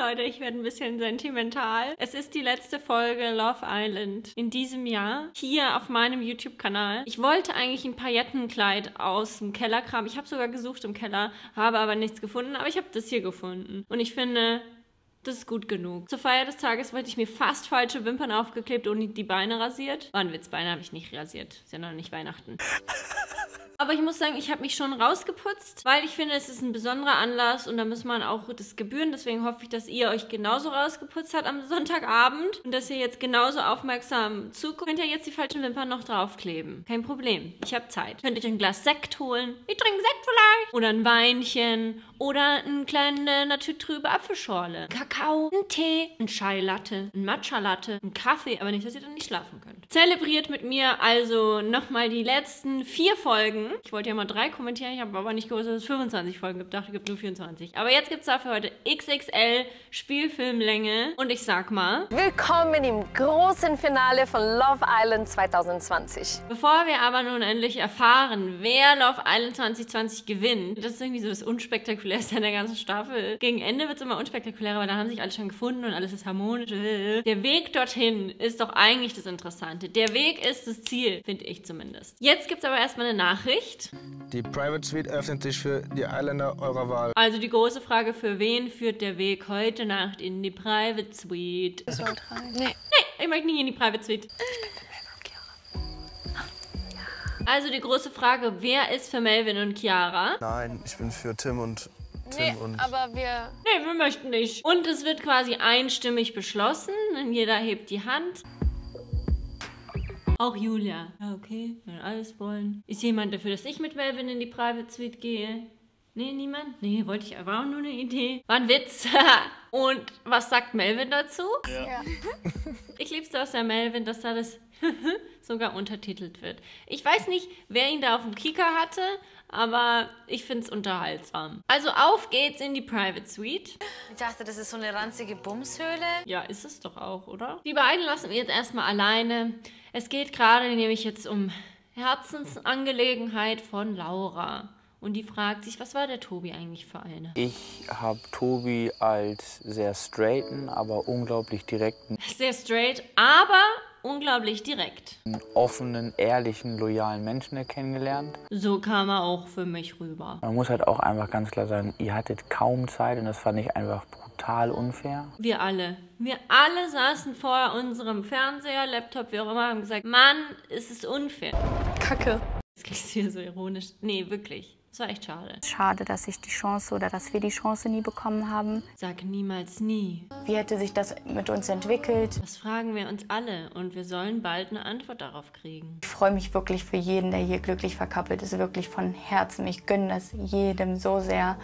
Leute, ich werde ein bisschen sentimental. Es ist die letzte Folge Love Island in diesem Jahr hier auf meinem YouTube-Kanal. Ich wollte eigentlich ein Paillettenkleid aus dem Keller kramen. Ich habe sogar gesucht im Keller, habe aber nichts gefunden, aber ich habe das hier gefunden. Und ich finde, das ist gut genug. Zur Feier des Tages wollte ich mir fast falsche Wimpern aufgeklebt und die Beine rasiert. War ein Witz, Beine habe ich nicht rasiert. Ist ja noch nicht Weihnachten. Aber ich muss sagen, ich habe mich schon rausgeputzt, weil ich finde, es ist ein besonderer Anlass und da muss man auch das gebühren. Deswegen hoffe ich, dass ihr euch genauso rausgeputzt habt am Sonntagabend und dass ihr jetzt genauso aufmerksam zuguckt. Könnt ihr jetzt die falschen Wimpern noch draufkleben. Kein Problem. Ich habe Zeit. Könnt ihr euch ein Glas Sekt holen. Ich trinke Sekt vielleicht. Oder ein Weinchen. Oder eine kleine naturtrübe Apfelschorle. Kakao, ein Tee, ein Chai-Latte, ein Matcha-Latte, ein Kaffee. Aber nicht, dass ihr dann nicht schlafen könnt. Zelebriert mit mir also nochmal die letzten vier Folgen ich wollte ja mal drei kommentieren, ich habe aber nicht gewusst, dass es 25 Folgen gibt. Ich dachte, es gibt nur 24. Aber jetzt gibt es dafür heute XXL Spielfilmlänge. Und ich sag mal... Willkommen im großen Finale von Love Island 2020. Bevor wir aber nun endlich erfahren, wer Love Island 2020 gewinnt, das ist irgendwie so das Unspektakulärste an der ganzen Staffel. Gegen Ende wird es immer unspektakulärer, weil da haben sich alle schon gefunden und alles ist harmonisch. Der Weg dorthin ist doch eigentlich das Interessante. Der Weg ist das Ziel, finde ich zumindest. Jetzt gibt es aber erstmal eine Nachricht. Die Private Suite öffnet sich für die Islander eurer Wahl. Also die große Frage, für wen führt der Weg heute Nacht in die Private Suite? Drei. Nee. Nee, ich möchte nicht in die Private Suite. Also die große Frage, wer ist für Melvin und Chiara? Nein, ich bin für Tim und Tim nee, und aber wir... Nee, wir möchten nicht. Und es wird quasi einstimmig beschlossen. Jeder hebt die Hand. Auch Julia. Ja, okay, wenn alles wollen. Ist jemand dafür, dass ich mit Melvin in die Private Suite gehe? Nee, niemand? Nee, wollte ich, war auch nur eine Idee. War ein Witz. Und was sagt Melvin dazu? Ja. Ich lieb's aus der Melvin, dass da das sogar untertitelt wird. Ich weiß nicht, wer ihn da auf dem Kika hatte, aber ich find's unterhaltsam. Also auf geht's in die Private Suite. Ich dachte, das ist so eine ranzige Bumshöhle. Ja, ist es doch auch, oder? Die beiden lassen wir jetzt erstmal alleine. Es geht gerade nämlich jetzt um Herzensangelegenheit von Laura. Und die fragt sich, was war der Tobi eigentlich für eine? Ich habe Tobi als sehr straighten, aber unglaublich direkten. Sehr straight, aber unglaublich direkt. Offenen, ehrlichen, loyalen Menschen kennengelernt. So kam er auch für mich rüber. Man muss halt auch einfach ganz klar sagen, ihr hattet kaum Zeit und das fand ich einfach total unfair. Wir alle. Wir alle saßen vor unserem Fernseher, Laptop, wie auch immer, haben gesagt, Mann, ist es unfair. Kacke. Das klingt hier so ironisch. Nee, wirklich. Das war echt schade. Schade, dass ich die Chance oder dass wir die Chance nie bekommen haben. Sag niemals nie. Wie hätte sich das mit uns entwickelt? Das fragen wir uns alle und wir sollen bald eine Antwort darauf kriegen. Ich freue mich wirklich für jeden, der hier glücklich verkappelt ist, wirklich von Herzen. Ich gönne das jedem so sehr.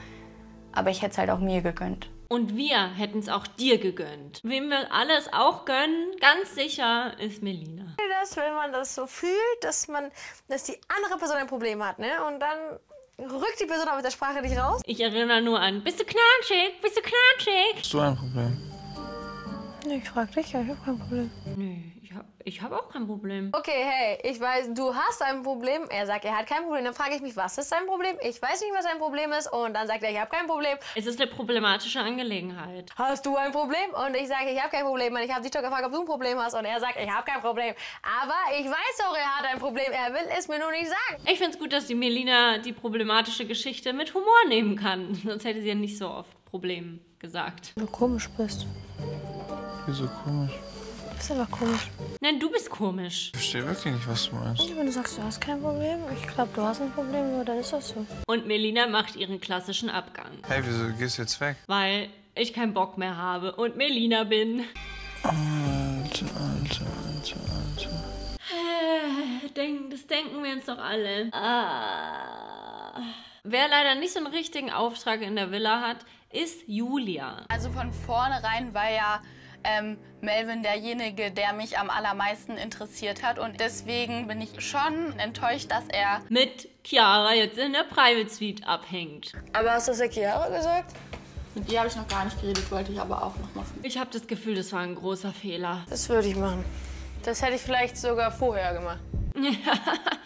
Aber ich hätte es halt auch mir gegönnt. Und wir hätten es auch dir gegönnt. Wem wir alles auch gönnen, ganz sicher, ist Melina. Das, wenn man das so fühlt, dass man, dass die andere Person ein Problem hat, ne? Und dann rückt die Person aber mit der Sprache nicht raus. Ich erinnere nur an, bist du knatschig? Bist du knatschig? Hast du ein Problem? Nee, ich frag dich, ja, ich hab kein Problem. Nee, ich hab, ich hab auch kein Problem. Okay, hey, ich weiß, du hast ein Problem. Er sagt, er hat kein Problem. Dann frage ich mich, was ist sein Problem? Ich weiß nicht, was sein Problem ist. Und dann sagt er, ich habe kein Problem. Es ist eine problematische Angelegenheit. Hast du ein Problem? Und ich sage, ich habe kein Problem. Und ich habe dich doch gefragt, ob du ein Problem hast. Und er sagt, ich habe kein Problem. Aber ich weiß doch, er hat ein Problem. Er will es mir nur nicht sagen. Ich finde es gut, dass die Melina die problematische Geschichte mit Humor nehmen kann. Sonst hätte sie ja nicht so oft Problem gesagt. Du komisch bist. Wieso komisch? Du bist einfach komisch. Nein, du bist komisch. Ich verstehe wirklich nicht, was du meinst. Wenn du sagst, du hast kein Problem, ich glaube, du hast ein Problem, nur dann ist das so. Und Melina macht ihren klassischen Abgang. Hey, wieso gehst du jetzt weg? Weil ich keinen Bock mehr habe und Melina bin. Alter, alter, alter, alter. Äh, denk- Das denken wir uns doch alle. Ah. Wer leider nicht so einen richtigen Auftrag in der Villa hat, ist Julia. Also von vornherein war ja ähm, Melvin derjenige, der mich am allermeisten interessiert hat. Und deswegen bin ich schon enttäuscht, dass er Mit Chiara jetzt in der Private Suite abhängt. Aber hast du das der Chiara gesagt? Mit ihr habe ich noch gar nicht geredet, wollte ich aber auch noch machen. Ich habe das Gefühl, das war ein großer Fehler. Das würde ich machen. Das hätte ich vielleicht sogar vorher gemacht.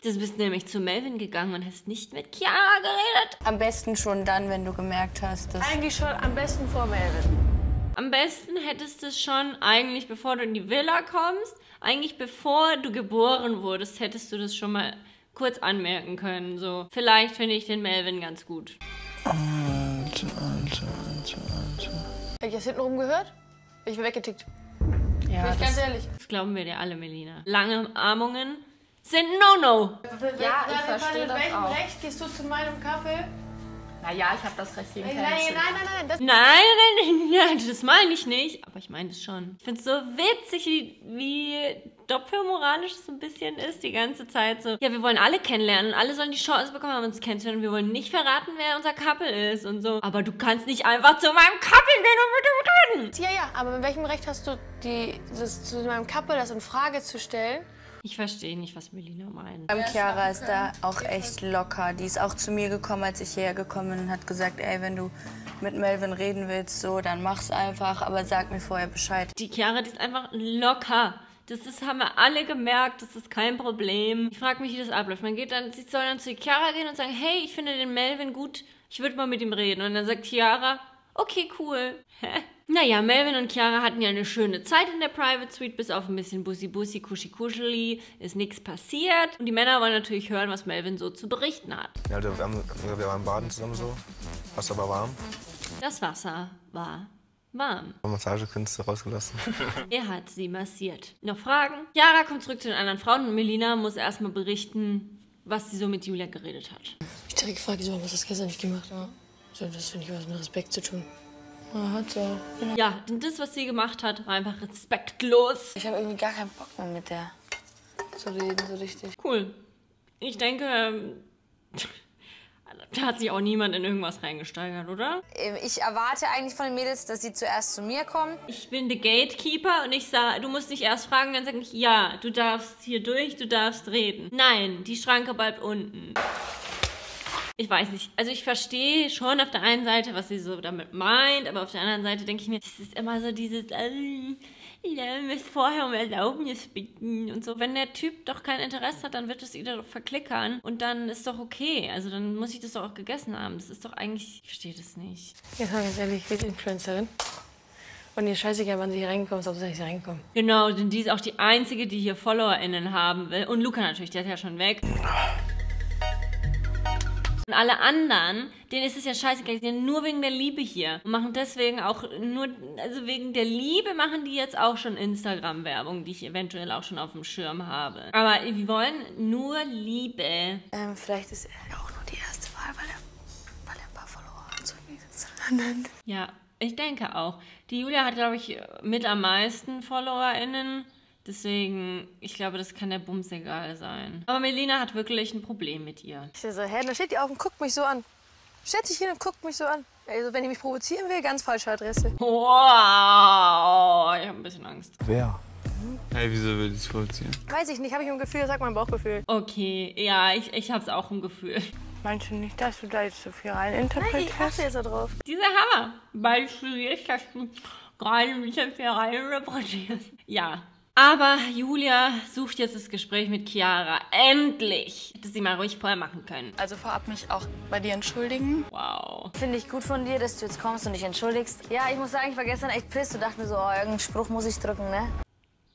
Du bist nämlich zu Melvin gegangen und hast nicht mit Chiara geredet. Am besten schon dann, wenn du gemerkt hast, dass Eigentlich schon am besten vor Melvin. Am besten hättest du es schon eigentlich, bevor du in die Villa kommst, eigentlich bevor du geboren wurdest, hättest du das schon mal kurz anmerken können. So, vielleicht finde ich den Melvin ganz gut. Alter, Alter, Alter, Alter. Hätte ich das hintenrum gehört? Ich bin weggetickt. Ja, Bin ich ganz ehrlich. Das glauben wir dir alle, Melina. Lange Umarmungen sind No-No. Ja, ich verstehe das auch. Recht gehst du zu meinem Kaffee? Naja, ich habe das Recht gegen Nein, nein, nein, nein, das Nein, nein, nein, nein, das meine ich nicht. Aber ich meine es schon. Ich finde es so witzig, wie, wie doppelmoralisch es ein bisschen ist, die ganze Zeit so. Ja, wir wollen alle kennenlernen und alle sollen die Chance bekommen, uns kennenzulernen. Wir wollen nicht verraten, wer unser Couple ist und so. Aber du kannst nicht einfach zu meinem Couple gehen und mit dem reden. Ja, ja, aber mit welchem Recht hast du, die, das, zu meinem Couple das in Frage zu stellen? Ich verstehe nicht, was Melina meint. Ähm, Chiara ist da auch echt locker. Die ist auch zu mir gekommen, als ich hierher gekommen bin und hat gesagt, ey, wenn du mit Melvin reden willst, so, dann mach's einfach, aber sag mir vorher Bescheid. Die Chiara, die ist einfach locker. Das ist, haben wir alle gemerkt, das ist kein Problem. Ich frage mich, wie das abläuft. Man geht dann, sie soll dann zu Chiara gehen und sagen, hey, ich finde den Melvin gut, ich würde mal mit ihm reden. Und dann sagt Chiara, okay, cool. Hä? Naja, Melvin und Chiara hatten ja eine schöne Zeit in der Private Suite, bis auf ein bisschen Bussi-Bussi, Kuschi-Kuscheli, ist nichts passiert. Und die Männer wollen natürlich hören, was Melvin so zu berichten hat. Ja, wir, haben, wir waren baden zusammen so. Wasser war warm. Das Wasser war warm. Massagekünste rausgelassen. Er hat sie massiert. Noch Fragen? Chiara kommt zurück zu den anderen Frauen und Melina muss erstmal berichten, was sie so mit Julia geredet hat. Ich direkt gefragt, wieso haben wir das gestern nicht gemacht? Ja. So, das finde ich was mit Respekt zu tun. Ja, hat so. Ja, denn das, was sie gemacht hat, war einfach respektlos. Ich habe irgendwie gar keinen Bock mehr mit der zu reden, so richtig. Cool. Ich denke, ähm, da hat sich auch niemand in irgendwas reingesteigert, oder? Ähm, Ich erwarte eigentlich von den Mädels, dass sie zuerst zu mir kommen. Ich bin der Gatekeeper und ich sage, du musst nicht erst fragen, dann sage ich, ja, du darfst hier durch, du darfst reden. Nein, die Schranke bleibt unten. Ich weiß nicht. Also ich verstehe schon auf der einen Seite, was sie so damit meint, aber auf der anderen Seite denke ich mir, das ist immer so dieses, äh, ja, ihr müsst vorher um Erlaubnis bitten und so. Wenn der Typ doch kein Interesse hat, dann wird es ihr doch verklickern und dann ist doch okay. Also dann muss ich das doch auch gegessen haben. Das ist doch eigentlich, ich verstehe das nicht. Jetzt mal ganz ehrlich, ich bin Influencerin. Und ihr scheißegal, wann sie hier reinkommt, ob sie nicht reinkommen. Genau, denn die ist auch die einzige, die hier FollowerInnen haben will. Und Luca natürlich, der ist ja schon weg. Und alle anderen, denen ist es ja scheißegal, die sind nur wegen der Liebe hier. Und machen deswegen auch nur, also wegen der Liebe machen die jetzt auch schon Instagram-Werbung, die ich eventuell auch schon auf dem Schirm habe. Aber wir wollen nur Liebe. Ähm, vielleicht ist er auch nur die erste Wahl, weil er, weil er ein paar Follower hat, so wie. Ja, ich denke auch. Die Julia hat, glaube ich, mit am meisten FollowerInnen. Deswegen, ich glaube, das kann der Bums egal sein. Aber Melina hat wirklich ein Problem mit ihr. Ich so, hä, dann steht die auf und guckt mich so an. Stellt sich hin und guckt mich so an. Also, wenn die mich provozieren will, ganz falsche Adresse. Wow, ich habe ein bisschen Angst. Wer? Hey, wieso will ich provozieren? Weiß ich nicht, habe ich ein Gefühl, sag mein Bauchgefühl. Okay, ja, ich, ich habe es auch im Gefühl. Meinst du nicht, dass du da jetzt so viel Ich reininterpretierst? achte jetzt da drauf. Dieser Hammer. Weil du jetzt, dass du gerade ein bisschen viel reinreportierst. Ja. Aber Julia sucht jetzt das Gespräch mit Chiara. Endlich! Hätte sie mal ruhig vorher machen können. Also vorab mich auch bei dir entschuldigen. Wow. Finde ich gut von dir, dass du jetzt kommst und dich entschuldigst. Ja, ich muss sagen, ich war gestern echt pisst und dachte mir so, oh, irgendeinen Spruch muss ich drücken, ne?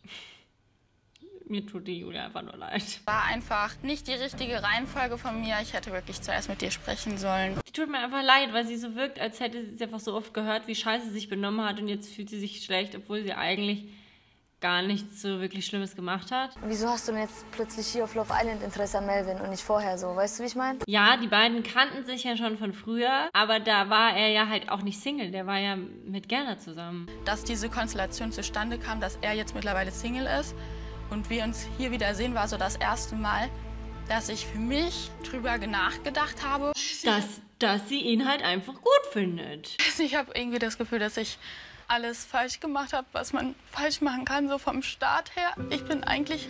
Mir tut die Julia einfach nur leid. War einfach nicht die richtige Reihenfolge von mir. Ich hätte wirklich zuerst mit dir sprechen sollen. Die tut mir einfach leid, weil sie so wirkt, als hätte sie es einfach so oft gehört, wie scheiße sie sich benommen hat und jetzt fühlt sie sich schlecht, obwohl sie eigentlich gar nichts so wirklich Schlimmes gemacht hat. Wieso hast du denn jetzt plötzlich hier auf Love Island Interesse an Melvin und nicht vorher so? Weißt du, wie ich meine? Ja, die beiden kannten sich ja schon von früher, aber da war er ja halt auch nicht Single, der war ja mit Gerda zusammen. Dass diese Konstellation zustande kam, dass er jetzt mittlerweile Single ist und wir uns hier wieder sehen, war so das erste Mal, dass ich für mich drüber nachgedacht habe. Dass, dass sie ihn halt einfach gut findet. Ich habe irgendwie das Gefühl, dass ich alles falsch gemacht habe, was man falsch machen kann, so vom Start her. Ich bin eigentlich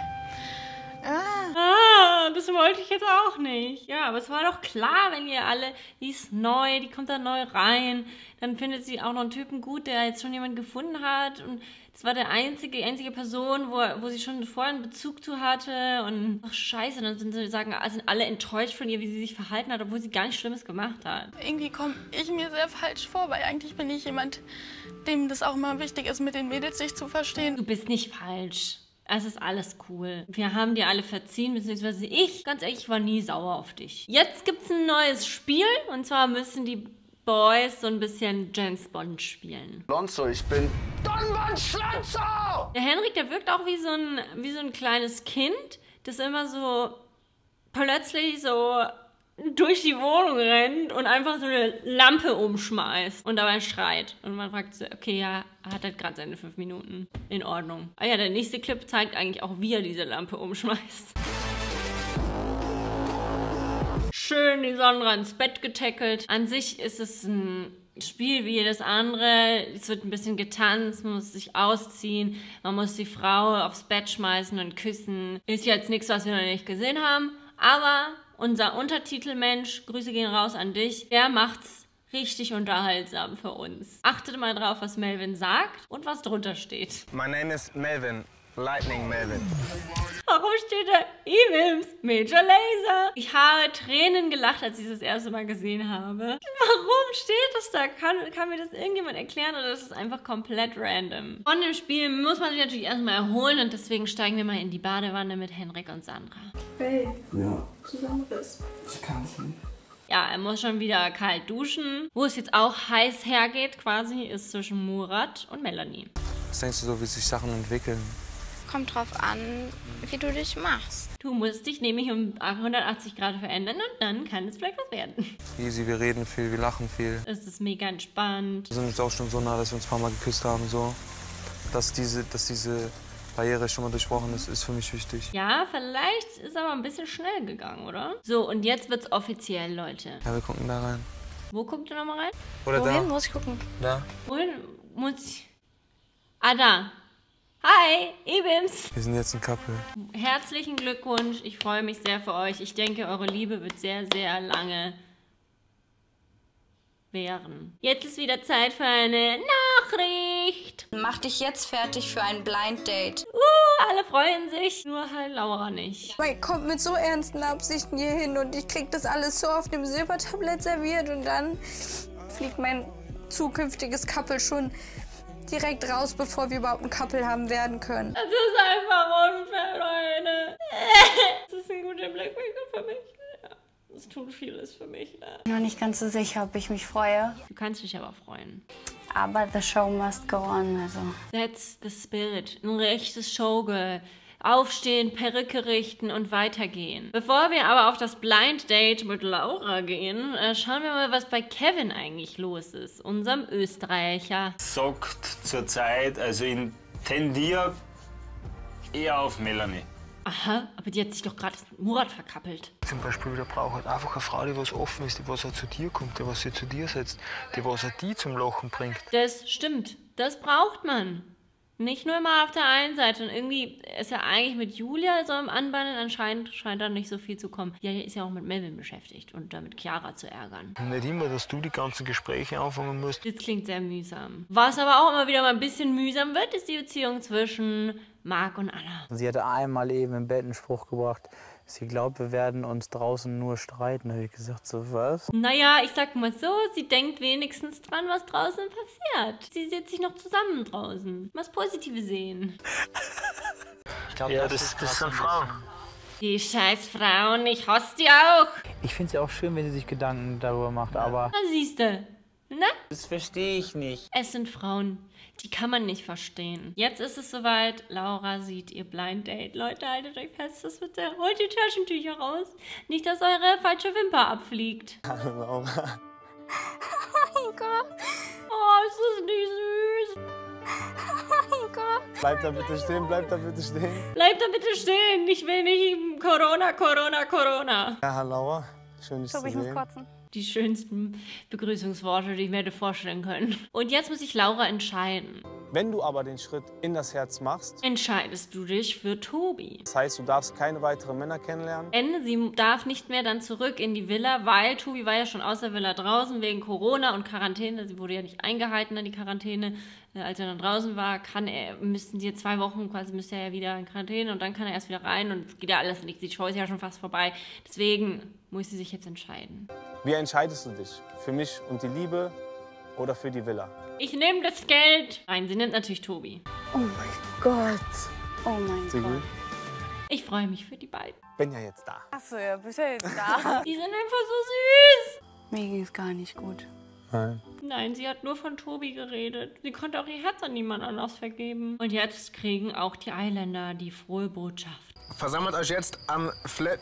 Ah, das wollte ich jetzt auch nicht. Ja, aber es war doch klar, wenn ihr alle, die ist neu, die kommt da neu rein, dann findet sie auch noch einen Typen gut, der jetzt schon jemanden gefunden hat und das war der einzige, einzige Person, wo, wo sie schon vorher einen Bezug zu hatte und ach scheiße, dann sind sie sagen, sind alle enttäuscht von ihr, wie sie sich verhalten hat, obwohl sie gar nichts Schlimmes gemacht hat. Irgendwie komme ich mir sehr falsch vor, weil eigentlich bin ich jemand, dem das auch immer wichtig ist, mit den Mädels sich zu verstehen. Du bist nicht falsch. Es ist alles cool. Wir haben dir alle verziehen, beziehungsweise ich, ganz ehrlich, ich war nie sauer auf dich. Jetzt gibt's ein neues Spiel und zwar müssen die Boys so ein bisschen James Bond spielen. Lonzo, ich bin Donvan Schlanzo! Der Henrik, der wirkt auch wie so ein, wie so ein kleines Kind, das immer so plötzlich so durch die Wohnung rennt und einfach so eine Lampe umschmeißt und dabei schreit. Und man fragt sich, okay, ja, hat halt gerade seine fünf Minuten. In Ordnung. Ah ja, der nächste Clip zeigt eigentlich auch, wie er diese Lampe umschmeißt. Schön die Sandra ins Bett getackelt. An sich ist es ein Spiel wie jedes andere. Es wird ein bisschen getanzt, man muss sich ausziehen, man muss die Frau aufs Bett schmeißen und küssen. Ist jetzt nichts, was wir noch nicht gesehen haben, aber unser Untertitelmensch, Grüße gehen raus an dich, der macht's richtig unterhaltsam für uns. Achtet mal drauf, was Melvin sagt und was drunter steht. My name is Melvin. Lightning Melvin. Warum steht da Evims Major Laser? Ich habe Tränen gelacht, als ich das erste Mal gesehen habe. Warum steht das da? Kann, kann mir das irgendjemand erklären oder ist es einfach komplett random? Von dem Spiel muss man sich natürlich erstmal erholen und deswegen steigen wir mal in die Badewanne mit Henrik und Sandra. Hey. Ja. Zusammenriss. Ich kann es nicht. Ja, er muss schon wieder kalt duschen. Wo es jetzt auch heiß hergeht quasi, ist zwischen Murat und Melanie. Was denkst du so, wie sich Sachen entwickeln? Kommt drauf an, wie du dich machst. Du musst dich nämlich um 180 Grad verändern und dann kann es vielleicht was werden. Easy, wir reden viel, wir lachen viel. Es ist mega entspannt. Wir sind jetzt auch schon so nah, dass wir uns ein paar Mal geküsst haben. So. Dass, diese, dass diese Barriere schon mal durchbrochen ist, ist für mich wichtig. Ja, vielleicht ist aber ein bisschen schnell gegangen, oder? So, und jetzt wird's offiziell, Leute. Ja, wir gucken da rein. Wo guckt ihr nochmal rein? Oder Wohin da. muss ich gucken? Da. Wohin muss ich... Ah, da. Hi, Ibims. Wir sind jetzt ein Couple. Herzlichen Glückwunsch. Ich freue mich sehr für euch. Ich denke, eure Liebe wird sehr, sehr lange währen. Jetzt ist wieder Zeit für eine Nachricht. Mach dich jetzt fertig für ein Blind Date. Uh, alle freuen sich. Nur halt Laura nicht. Man kommt mit so ernsten Absichten hier hin und ich krieg das alles so auf dem Silbertablett serviert und dann fliegt mein zukünftiges Couple schon direkt raus, bevor wir überhaupt ein Couple haben werden können. Das ist einfach unfair, Leute. Das ist ein guter Blackmaker für mich. Ja, das tut vieles für mich. Ne? Noch nicht ganz so sicher, ob ich mich freue. Du kannst dich aber freuen. Aber the show must go on. Also. That's the spirit. Ein rechtes Showgirl. Aufstehen, Perücke richten und weitergehen. Bevor wir aber auf das Blind Date mit Laura gehen, äh, schauen wir mal, was bei Kevin eigentlich los ist, unserem Österreicher. Sagt zurzeit, also ich tendiere eher auf Melanie. Aha, aber die hat sich doch gerade mit Murat verkappelt. Zum Beispiel, der braucht halt einfach eine Frau, die was offen ist, die was auch zu dir kommt, die was sich zu dir setzt, die was auch die zum Lachen bringt. Das stimmt. Das braucht man. Nicht nur immer auf der einen Seite. Und irgendwie ist er eigentlich mit Julia so im Anbahnen. Anscheinend scheint da nicht so viel zu kommen. Ja, ist ja auch mit Melvin beschäftigt und damit Chiara zu ärgern. Nicht immer, dass du die ganzen Gespräche anfangen musst. Das klingt sehr mühsam. Was aber auch immer wieder mal ein bisschen mühsam wird, ist die Beziehung zwischen Marc und Anna. Sie hatte einmal eben im Bett einen Spruch gebracht. Sie glaubt, wir werden uns draußen nur streiten. Habe ich gesagt, so was? Naja, ich sag mal so, sie denkt wenigstens dran, was draußen passiert. Sie sieht sich noch zusammen draußen. Was Positive sehen. Ich glaub, ja, das, das sind Frauen. Die scheiß Frauen, ich hasse die auch. Ich finde es ja auch schön, wenn sie sich Gedanken darüber macht, aber... Na siehste. Na? Das verstehe ich nicht. Es sind Frauen. Die kann man nicht verstehen. Jetzt ist es soweit. Laura sieht ihr Blind Date. Leute, haltet euch fest, das wird sehr. Holt die Taschentücher raus. Nicht, dass eure falsche Wimper abfliegt. Hallo Laura. Oh mein Gott. Oh, ist das nicht süß. Oh mein Gott. Bleib da bitte stehen, bleib da bitte stehen. Bleib da bitte stehen. Ich will nicht Corona, Corona, Corona. Ja, hallo Laura. Schön, dich Ich glaube, zu ich muss sehen. kotzen. Die schönsten Begrüßungsworte, die ich mir hätte vorstellen können. Und jetzt muss sich Laura entscheiden. Wenn du aber den Schritt in das Herz machst, Entscheidest du dich für Tobi. das heißt, du darfst keine weiteren Männer kennenlernen, Ende, sie darf nicht mehr dann zurück in die Villa, weil Tobi war ja schon aus der Villa draußen wegen Corona und Quarantäne. Sie wurde ja nicht eingehalten an die Quarantäne. Äh, Als er dann draußen war, kann er, müssten sie zwei Wochen quasi, müsste er ja wieder in Quarantäne und dann kann er erst wieder rein und geht ja alles nicht. Die Show ist ja schon fast vorbei. Deswegen muss sie sich jetzt entscheiden. wie entscheidest du dich? Für mich und die Liebe oder für die Villa? Ich nehme das Geld. Nein, sie nimmt natürlich Tobi. Oh mein Gott. Oh mein Sehr Gott. gut. Ich freue mich für die beiden. Bin ja jetzt da. Achso, ja, bist ja jetzt da. Die sind einfach so süß. Mir ging es gar nicht gut. Nein. Nein, sie hat nur von Tobi geredet. Sie konnte auch ihr Herz an niemand anders vergeben. Und jetzt kriegen auch die Eiländer die frohe Botschaft. Versammelt euch jetzt am Flat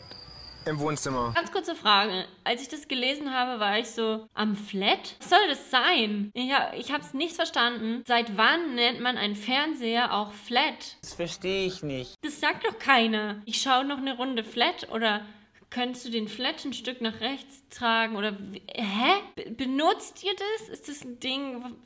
im Wohnzimmer. Ganz kurze Frage. Als ich das gelesen habe, war ich so, am Flat? Was soll das sein? Ich, hab, ich habe es nicht verstanden. Seit wann nennt man einen Fernseher auch Flat? Das verstehe ich nicht. Das sagt doch keiner. Ich schaue noch eine Runde Flat oder könntest du den Flat ein Stück nach rechts tragen oder wie- hä? Be- Benutzt ihr das? Ist das ein Ding?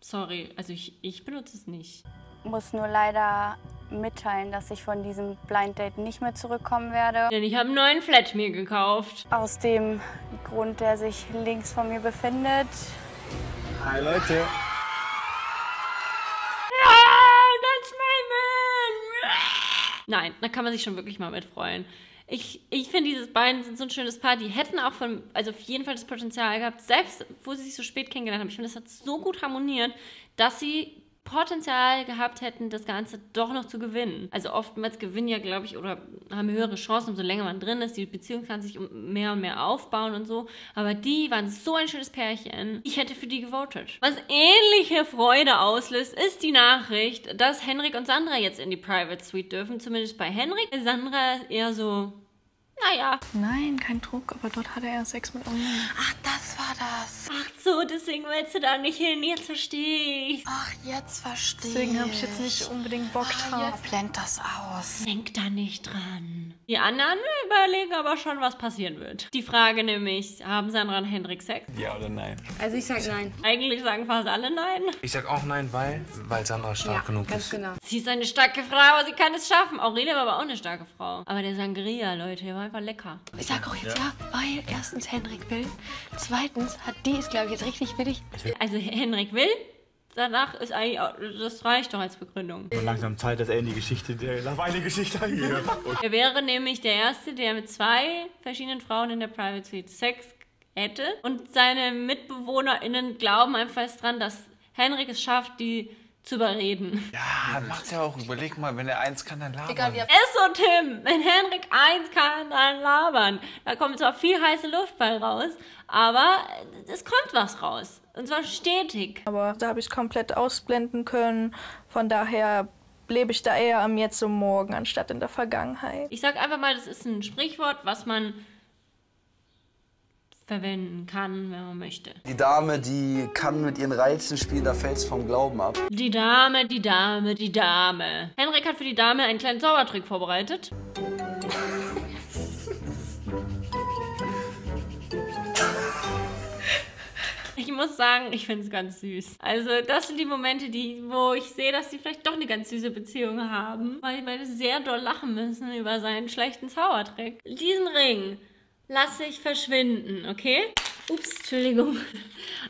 Sorry, also ich, ich benutze es nicht. Muss nur leider mitteilen, dass ich von diesem Blind Date nicht mehr zurückkommen werde. Denn ich habe einen neuen Flat mir gekauft. Aus dem Grund, der sich links von mir befindet. Hi Leute. Ah, that's my man! Nein, da kann man sich schon wirklich mal mit freuen. Ich, ich finde, diese beiden sind so ein schönes Paar. Die hätten auch von, also auf jeden Fall das Potenzial gehabt, selbst wo sie sich so spät kennengelernt haben. Ich finde, das hat so gut harmoniert, dass sie Potenzial gehabt hätten, das Ganze doch noch zu gewinnen. Also oftmals gewinnen ja, glaube ich, oder haben höhere Chancen, umso länger man drin ist. Die Beziehung kann sich mehr und mehr aufbauen und so. Aber die waren so ein schönes Pärchen. Ich hätte für die gewotet. Was ähnliche Freude auslöst, ist die Nachricht, dass Henrik und Sandra jetzt in die Private Suite dürfen. Zumindest bei Henrik. Sandra eher so, naja. Nein, kein Druck, aber dort hatte er Sex mit Onion. Ach, das war das. Ach so, deswegen willst du da nicht hin. Jetzt verstehe ich. Ach, jetzt verstehe Deswegen habe ich jetzt nicht unbedingt Bock drauf. Jetzt blend das aus. Denk da nicht dran. Die anderen überlegen aber schon, was passieren wird. Die Frage nämlich, haben Sandra und Hendrik Sex? Ja oder nein? Also ich sag nein. Eigentlich sagen fast alle nein. Ich sag auch nein, weil, weil Sandra stark genug ist. genau. Sie ist eine starke Frau, aber sie kann es schaffen. Aurelia war aber auch eine starke Frau. Aber der Sangria, Leute, der war einfach lecker. Ich sag auch jetzt ja, weil erstens Henrik will, zweitens hat die es, glaube ich, jetzt richtig willig. Also Henrik will, danach ist eigentlich, auch- das reicht doch als Begründung. Und langsam Zeit, dass er in die Geschichte, der Love-Island-Geschichte eingeht. Er wäre nämlich der Erste, der mit zwei verschiedenen Frauen in der Private Suite Sex hätte. Und seine MitbewohnerInnen glauben einfach fest dran, dass Henrik es schafft, die zu überreden. Ja, macht's ja auch. Überleg mal, wenn er eins kann, dann labern. Ist so, Tim. Wenn Henrik eins kann, dann labern. Da kommt zwar viel heiße Luft bei raus, aber es kommt was raus. Und zwar stetig. Aber da habe ich komplett ausblenden können. Von daher lebe ich da eher am Jetzt und Morgen anstatt in der Vergangenheit. Ich sag einfach mal, das ist ein Sprichwort, was man verwenden kann, wenn man möchte. Die Dame, die kann mit ihren Reizen spielen, da fällt's vom Glauben ab. Die Dame, die Dame, die Dame. Henrik hat für die Dame einen kleinen Zaubertrick vorbereitet. Muss sagen, ich finde es ganz süß. Also, das sind die Momente, die, wo ich sehe, dass sie vielleicht doch eine ganz süße Beziehung haben, weil die beide sehr doll lachen müssen über seinen schlechten Zaubertrick. Diesen Ring lasse ich verschwinden, okay? Ups, Entschuldigung.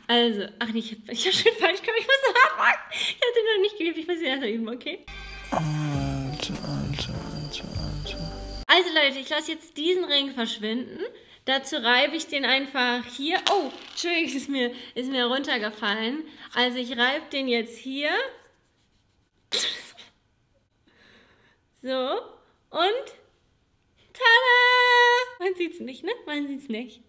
Also, ach nee, ich hab, ich hab schon falsch gemacht. Ich muss noch abwarten. Ich hab den noch nicht geübt. Ich muss ihn erst mal üben, okay? Alter, Alter, Alter, Alter. Also Leute, ich lasse jetzt diesen Ring verschwinden. Dazu reibe ich den einfach hier. Oh, Entschuldigung, ist mir, ist mir runtergefallen. Also ich reibe den jetzt hier. So. Und. Tada! Man sieht's nicht, ne? Man sieht's nicht.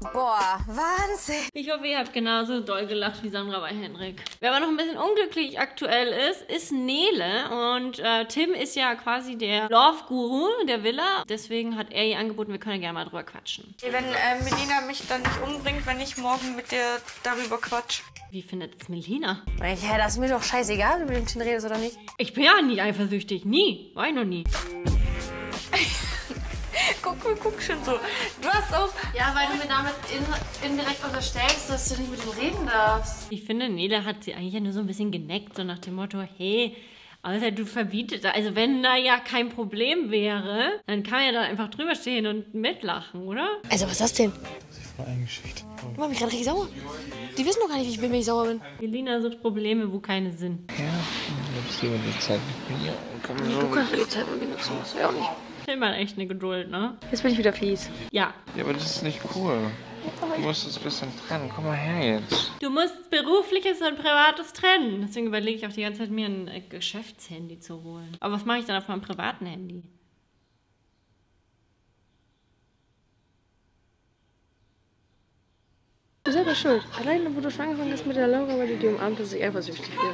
Boah, Wahnsinn. Ich hoffe, ihr habt genauso doll gelacht wie Sandra bei Henrik. Wer aber noch ein bisschen unglücklich aktuell ist, ist Nele. Und äh, Tim ist ja quasi der Love-Guru der Villa. Deswegen hat er ihr angeboten, wir können gerne mal drüber quatschen. Wenn äh, Melina mich dann nicht umbringt, wenn ich morgen mit der darüber quatsch. Wie findet es Melina? Ja, das ist mir doch scheißegal, ob du mit dem Kind redest oder nicht. Ich bin ja nie eifersüchtig. Nie. War ich noch nie. Guck guck, guck schon so. Du hast auch. Ja, weil du mir damit in, indirekt unterstellst, dass du nicht mit ihm reden darfst. Ich finde, Nele hat sie eigentlich ja nur so ein bisschen geneckt, so nach dem Motto, hey, Alter, du verbietest, also wenn da ja kein Problem wäre, dann kann man ja da einfach drüber stehen und mitlachen, oder? Also, was ist das denn? Voll eingeschickt. Ich mach mich gerade richtig sauer. Die wissen doch gar nicht, wie ich bin, wenn ich sauer bin. Elina sucht Probleme, wo keine sind. Ja, du hast lieber die Zeit mit mir. Komm so. Du kannst die Zeit mit mir nutzen, das wäre auch nicht. Tim hat echt eine Geduld, ne? Jetzt bin ich wieder fies. Ja. Ja, aber das ist nicht cool. Du musst es ein bisschen trennen. Komm mal her jetzt. Du musst berufliches und privates trennen. Deswegen überlege ich auch die ganze Zeit, mir ein äh, Geschäftshandy zu holen. Aber was mache ich dann auf meinem privaten Handy? Du selber schuld. Allein, wo du schon angefangen hast mit der Laura, weil du die umarmt hast, dass ich eifersüchtig wäre.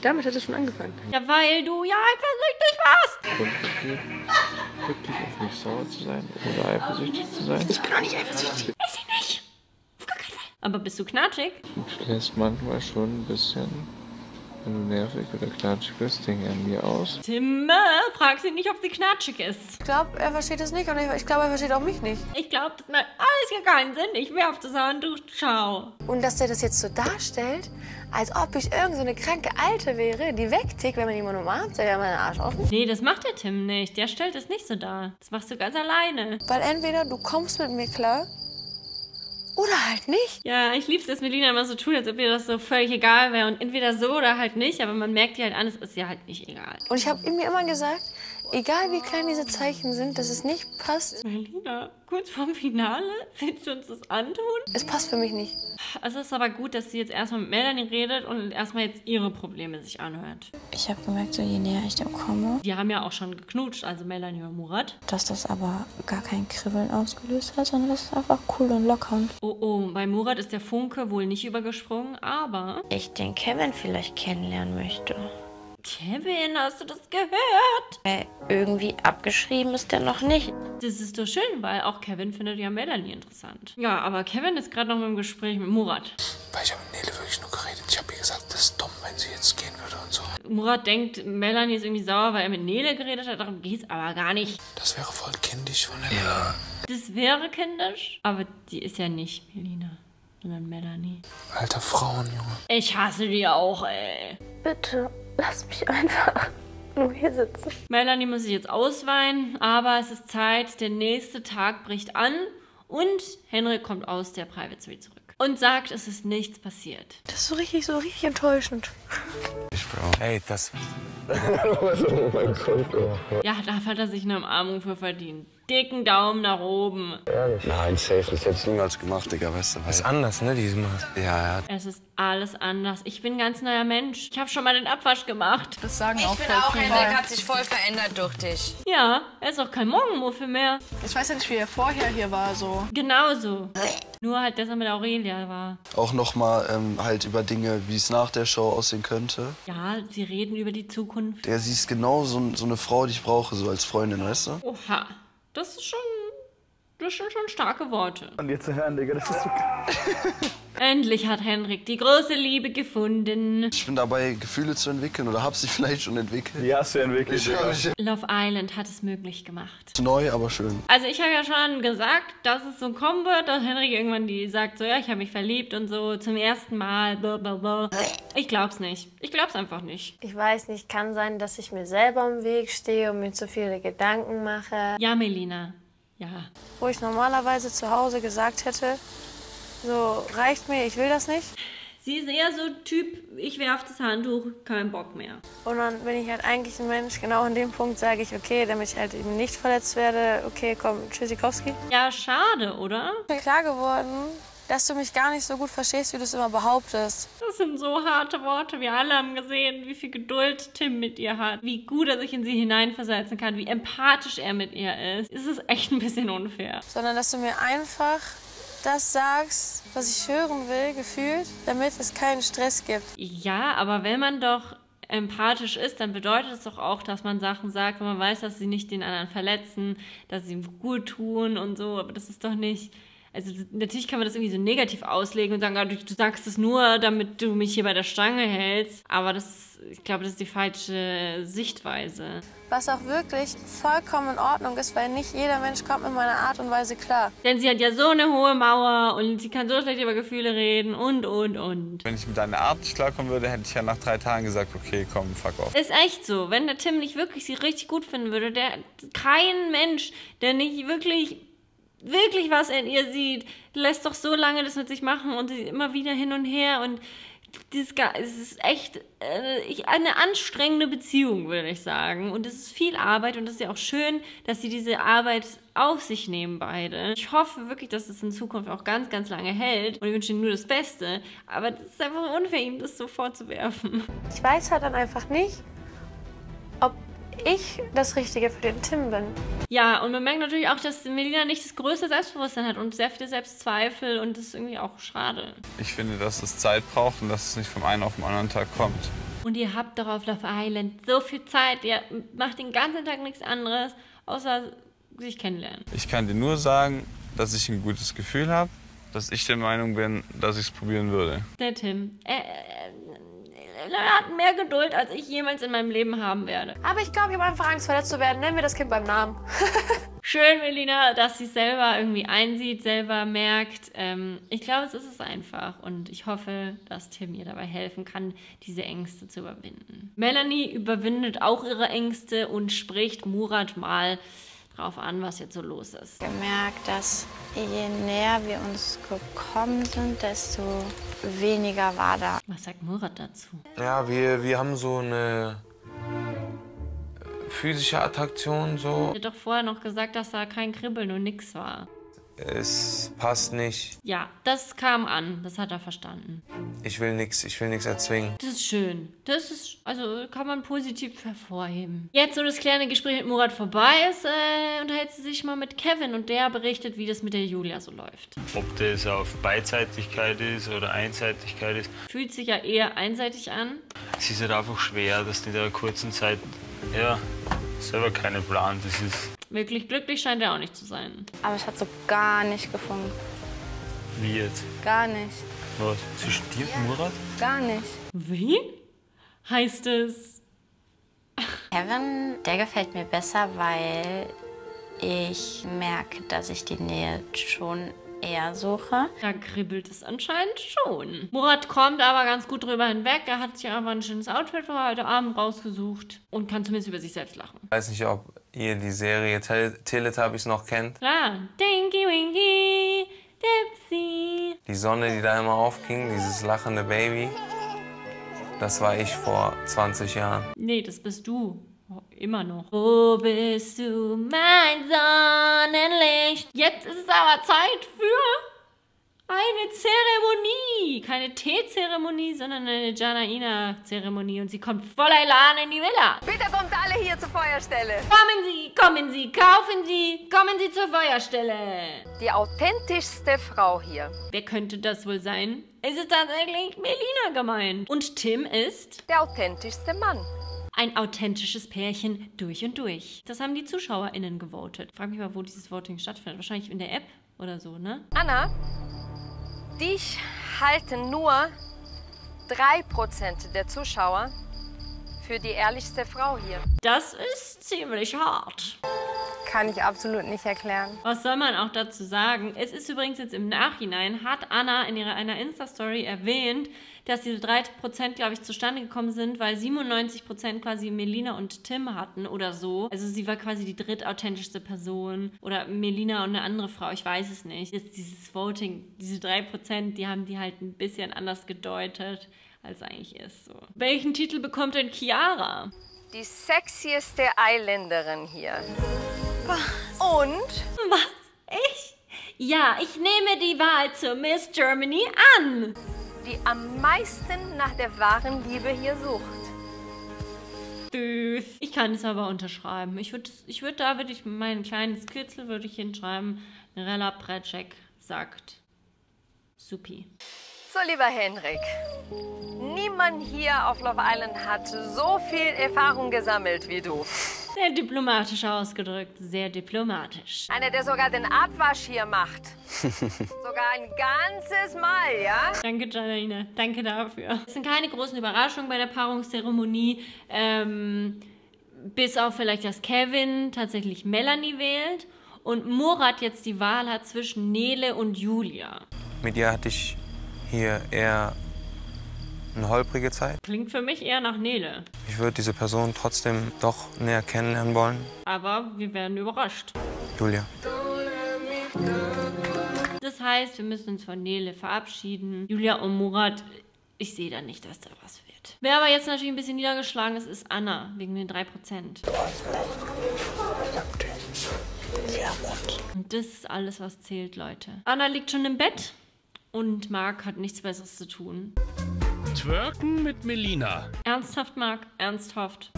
Damit hat es schon angefangen. Ja, weil du ja eifersüchtig warst. Grund dafür, wirklich auf mich sauer zu sein oder eifersüchtig zu sein. Ich bin doch nicht eifersüchtig. Ist sie nicht. Auf gar keinen Fall. Aber bist du knatschig? Du lässt manchmal schon ein bisschen, wenn du nervig oder klatschig bist, Dinge an mir aus. Tim, äh, frag sie nicht, ob sie knatschig ist. Ich glaube, er versteht es nicht und ich, ich glaube, er versteht auch mich nicht. Ich glaube, das macht alles hier keinen Sinn. Ich werf das Handtuch. Ciao. Und dass der das jetzt so darstellt, als ob ich irgend so eine kranke Alte wäre, die wegtickt, wenn man jemanden umarmt, der ja meinen Arsch offen. Nee, das macht der Tim nicht. Der stellt es nicht so dar. Das machst du ganz alleine. Weil entweder du kommst mit mir klar oder halt nicht. Ja, ich lieb's, dass Melina immer so tut, als ob ihr das so völlig egal wäre. Und entweder so oder halt nicht. Aber man merkt ihr halt an, es ist ihr halt nicht egal. Und ich habe mir immer gesagt, egal wie klein diese Zeichen sind, dass es nicht passt. Melina, kurz vorm Finale? Willst du uns das antun? Es passt für mich nicht. Also es ist aber gut, dass sie jetzt erstmal mit Melanie redet und erstmal jetzt ihre Probleme sich anhört. Ich habe gemerkt, so je näher ich dem komme, Die haben ja auch schon geknutscht, also Melanie und Murat. dass das aber gar kein Kribbeln ausgelöst hat, sondern das ist einfach cool und locker. Und Oh oh, bei Murat ist der Funke wohl nicht übergesprungen, aber... ich den Kevin vielleicht kennenlernen möchte. Kevin, hast du das gehört? Weil irgendwie abgeschrieben ist der noch nicht. Das ist doch schön, weil auch Kevin findet ja Melanie interessant. Ja, aber Kevin ist gerade noch im Gespräch mit Murat. Weil ich habe mit Nele wirklich nur geredet. Ich habe ihr gesagt, das ist dumm, wenn sie jetzt gehen würde und so. Murat denkt, Melanie ist irgendwie sauer, weil er mit Nele geredet hat. Darum geht's aber gar nicht. Das wäre voll kindisch von der Ja. Das wäre kindisch, aber die ist ja nicht Melina, sondern Melanie. Alter Frauen, Junge. Ich hasse die auch, ey. Bitte, lass mich einfach nur hier sitzen. Melanie muss sich jetzt ausweinen, aber es ist Zeit. Der nächste Tag bricht an und Henrik kommt aus der Private Suite zurück und sagt, es ist nichts passiert. Das ist so richtig, so richtig enttäuschend. Ich brauche. Ey, das. oh mein Gott. Ja, da hat er sich eine Umarmung für verdient. Dicken Daumen nach oben. Nein, safe, das hätte ich niemals gemacht, Digga, weißt du. Ist anders, ne, diesmal. Ja, ja. Es ist alles anders. Ich bin ein ganz neuer Mensch. Ich habe schon mal den Abwasch gemacht. Das sagen Ich auch bin auch. Henrik hat sich voll verändert durch dich. Ja, er ist auch kein Morgenmuffel mehr. Ich weiß ja nicht, wie er vorher hier war, so. Genauso. Nur halt, dass er mit Aurelia war. Auch nochmal ähm, halt über Dinge, wie es nach der Show aussehen könnte. Ja, sie reden über die Zukunft. Der, sie ist genau so, so eine Frau, die ich brauche, so als Freundin, weißt du? Oha, das ist schon, das sind schon starke Worte. Und dir zu hören, Digga, das ist so Endlich hat Henrik die große Liebe gefunden. Ich bin dabei, Gefühle zu entwickeln oder hab sie vielleicht schon entwickelt. Die hast du entwickelt, Ich mich Love Island hat es möglich gemacht. neu, aber schön. Also ich habe ja schon gesagt, dass es so kommen wird, dass Henrik irgendwann die sagt so, ja, ich habe mich verliebt und so zum ersten Mal. Blablabla. Ich glaub's nicht. Ich glaub's einfach nicht. Ich weiß nicht, kann sein, dass ich mir selber im Weg stehe und mir zu viele Gedanken mache. Ja, Melina. Ja. Wo ich normalerweise zu Hause gesagt hätte, so reicht mir, ich will das nicht. Sie ist eher so Typ, ich werf das Handtuch, kein Bock mehr. Und dann bin ich halt eigentlich ein Mensch, genau an dem Punkt sage ich, okay, damit ich halt eben nicht verletzt werde, okay, komm, Tschüssikowski. Ja, schade, oder? Ich bin klar geworden, dass du mich gar nicht so gut verstehst, wie du es immer behauptest. Das sind so harte Worte. Wir alle haben gesehen, wie viel Geduld Tim mit ihr hat, wie gut er sich in sie hineinversetzen kann, wie empathisch er mit ihr ist. Es ist echt ein bisschen unfair. Sondern dass du mir einfach das sagst, was ich hören will, gefühlt, damit es keinen Stress gibt. Ja, aber wenn man doch empathisch ist, dann bedeutet es doch auch, dass man Sachen sagt, wenn man weiß, dass sie nicht den anderen verletzen, dass sie ihm gut tun und so. Aber das ist doch nicht Also natürlich kann man das irgendwie so negativ auslegen und sagen, ah, du, du sagst es nur, damit du mich hier bei der Stange hältst. Aber das, ich glaube, das ist die falsche Sichtweise. Was auch wirklich vollkommen in Ordnung ist, weil nicht jeder Mensch kommt mit meiner Art und Weise klar. Denn sie hat ja so eine hohe Mauer und sie kann so schlecht über Gefühle reden und, und, und. Wenn ich mit deiner Art nicht klarkommen würde, hätte ich ja nach drei Tagen gesagt, okay, komm, fuck off. Ist echt so. Wenn der Tim nicht wirklich sie richtig gut finden würde, der kein Mensch, der nicht wirklich wirklich was in ihr sieht, lässt doch so lange das mit sich machen und sie immer wieder hin und her und es ist echt äh, eine anstrengende Beziehung, würde ich sagen. Und es ist viel Arbeit und es ist ja auch schön, dass sie diese Arbeit auf sich nehmen, beide. Ich hoffe wirklich, dass es in Zukunft auch ganz, ganz lange hält und ich wünsche ihnen nur das Beste. Aber es ist einfach unfair, ihm das so vorzuwerfen. Ich weiß halt dann einfach nicht, ob ich das Richtige für den Tim bin. Ja, und man merkt natürlich auch, dass Melina nicht das größte Selbstbewusstsein hat und sehr viele Selbstzweifel und das ist irgendwie auch schade. Ich finde, dass es Zeit braucht und dass es nicht vom einen auf den anderen Tag kommt. Und ihr habt doch auf Love Island so viel Zeit, ihr macht den ganzen Tag nichts anderes, außer sich kennenlernen. Ich kann dir nur sagen, dass ich ein gutes Gefühl habe, dass ich der Meinung bin, dass ich es probieren würde. Der Tim. Er, er hat mehr Geduld, als ich jemals in meinem Leben haben werde. Aber ich glaube, ich habe einfach Angst, verletzt zu werden. Nennen wir das Kind beim Namen. Schön, Melina, dass sie es selber irgendwie einsieht, selber merkt. Ähm, ich glaube, es ist es einfach. Und ich hoffe, dass Tim ihr dabei helfen kann, diese Ängste zu überwinden. Melanie überwindet auch ihre Ängste und spricht Murat mal drauf an, was jetzt so los ist. gemerkt, dass je näher wir uns gekommen sind, desto weniger war da. Was sagt Murat dazu? Ja, wir, wir haben so eine physische Attraktion so. Er hat doch vorher noch gesagt, dass da kein Kribbeln und nix war. Es passt nicht. Ja, das kam an. Das hat er verstanden. Ich will nichts, ich will nichts erzwingen. Das ist schön. Das ist, also kann man positiv hervorheben. Jetzt, wo das kleine Gespräch mit Murat vorbei ist, äh, unterhält sie sich mal mit Kevin und der berichtet, wie das mit der Julia so läuft. Ob das auf Beidseitigkeit ist oder Einseitigkeit ist. Fühlt sich ja eher einseitig an. Es ist halt einfach schwer, dass in der kurzen Zeit, ja, selber keinen Plan, das ist Wirklich glücklich scheint er auch nicht zu sein. Aber es hat so gar nicht gefunden. Wie jetzt? Gar nicht. Was? Zwischen dir und Murat? Gar nicht. Wie? Heißt es? Kevin, der gefällt mir besser, weil ich merke, dass ich die Nähe schon eher suche. Da kribbelt es anscheinend schon. Murat kommt aber ganz gut drüber hinweg. Er hat sich aber ein schönes Outfit für heute Abend rausgesucht und kann zumindest über sich selbst lachen. Ich weiß nicht, ob ihr die Serie Tel Teletubbies noch kennt. Klar. Dinky Winky, Dipsy. Die Sonne, die da immer aufging, dieses lachende Baby. Das war ich vor 20 Jahren. Nee, das bist du. Oh, immer noch. Wo bist du, mein Sonnenlicht? Jetzt ist es aber Zeit für eine Zeremonie. Keine Teezeremonie, sondern eine Janaina-Zeremonie. Und sie kommt voller Elan in die Villa. Bitte kommt alle hier zur Feuerstelle. Kommen Sie, kommen Sie, kaufen Sie, kommen Sie zur Feuerstelle. Die authentischste Frau hier. Wer könnte das wohl sein? Es ist tatsächlich Melina gemeint. Und Tim ist... Der authentischste Mann. Ein authentisches Pärchen durch und durch. Das haben die ZuschauerInnen gewotet. Frag mich mal, wo dieses Voting stattfindet. Wahrscheinlich in der App oder so, ne? Anna, dich halten nur 3% der Zuschauer für die ehrlichste Frau hier. Das ist ziemlich hart. Kann ich absolut nicht erklären. Was soll man auch dazu sagen? Es ist übrigens jetzt im Nachhinein, hat Anna in ihrer einer Insta-Story erwähnt, dass diese 3%, glaube ich, zustande gekommen sind, weil 97% quasi Melina und Tim hatten oder so. Also sie war quasi die drittauthentischste Person oder Melina und eine andere Frau, ich weiß es nicht. Jetzt dieses Voting, diese 3%, die haben die halt ein bisschen anders gedeutet, als eigentlich ist. So. Welchen Titel bekommt denn Chiara? Die sexieste Eiländerin hier. Und? Was? Ich? Ja, ich nehme die Wahl zur Miss Germany an. Die am meisten nach der wahren Liebe hier sucht. Ich kann es aber unterschreiben. Ich würde, ich würd, da würde ich mein kleines Kürzel würde ich hinschreiben. Rella Precek sagt Supi. So, lieber Henrik, niemand hier auf Love Island hat so viel Erfahrung gesammelt wie du. Sehr diplomatisch ausgedrückt. Sehr diplomatisch. Einer, der sogar den Abwasch hier macht. sogar ein ganzes Mal, ja? Danke, Janine. Danke dafür. Es sind keine großen Überraschungen bei der Paarungszeremonie. Ähm, bis auf vielleicht, dass Kevin tatsächlich Melanie wählt und Murat jetzt die Wahl hat zwischen Nele und Julia. Mit ihr hatte ich hier eher eine holprige Zeit. Klingt für mich eher nach Nele. Ich würde diese Person trotzdem doch näher kennenlernen wollen. Aber wir werden überrascht. Julia. Das heißt, wir müssen uns von Nele verabschieden. Julia und Murat, ich sehe da nicht, dass da was wird. Wer aber jetzt natürlich ein bisschen niedergeschlagen ist, ist Anna, wegen den 3%. Und das ist alles, was zählt, Leute. Anna liegt schon im Bett und Marc hat nichts Besseres zu tun. Twerken mit Melina. Ernsthaft, Marc? Ernsthaft?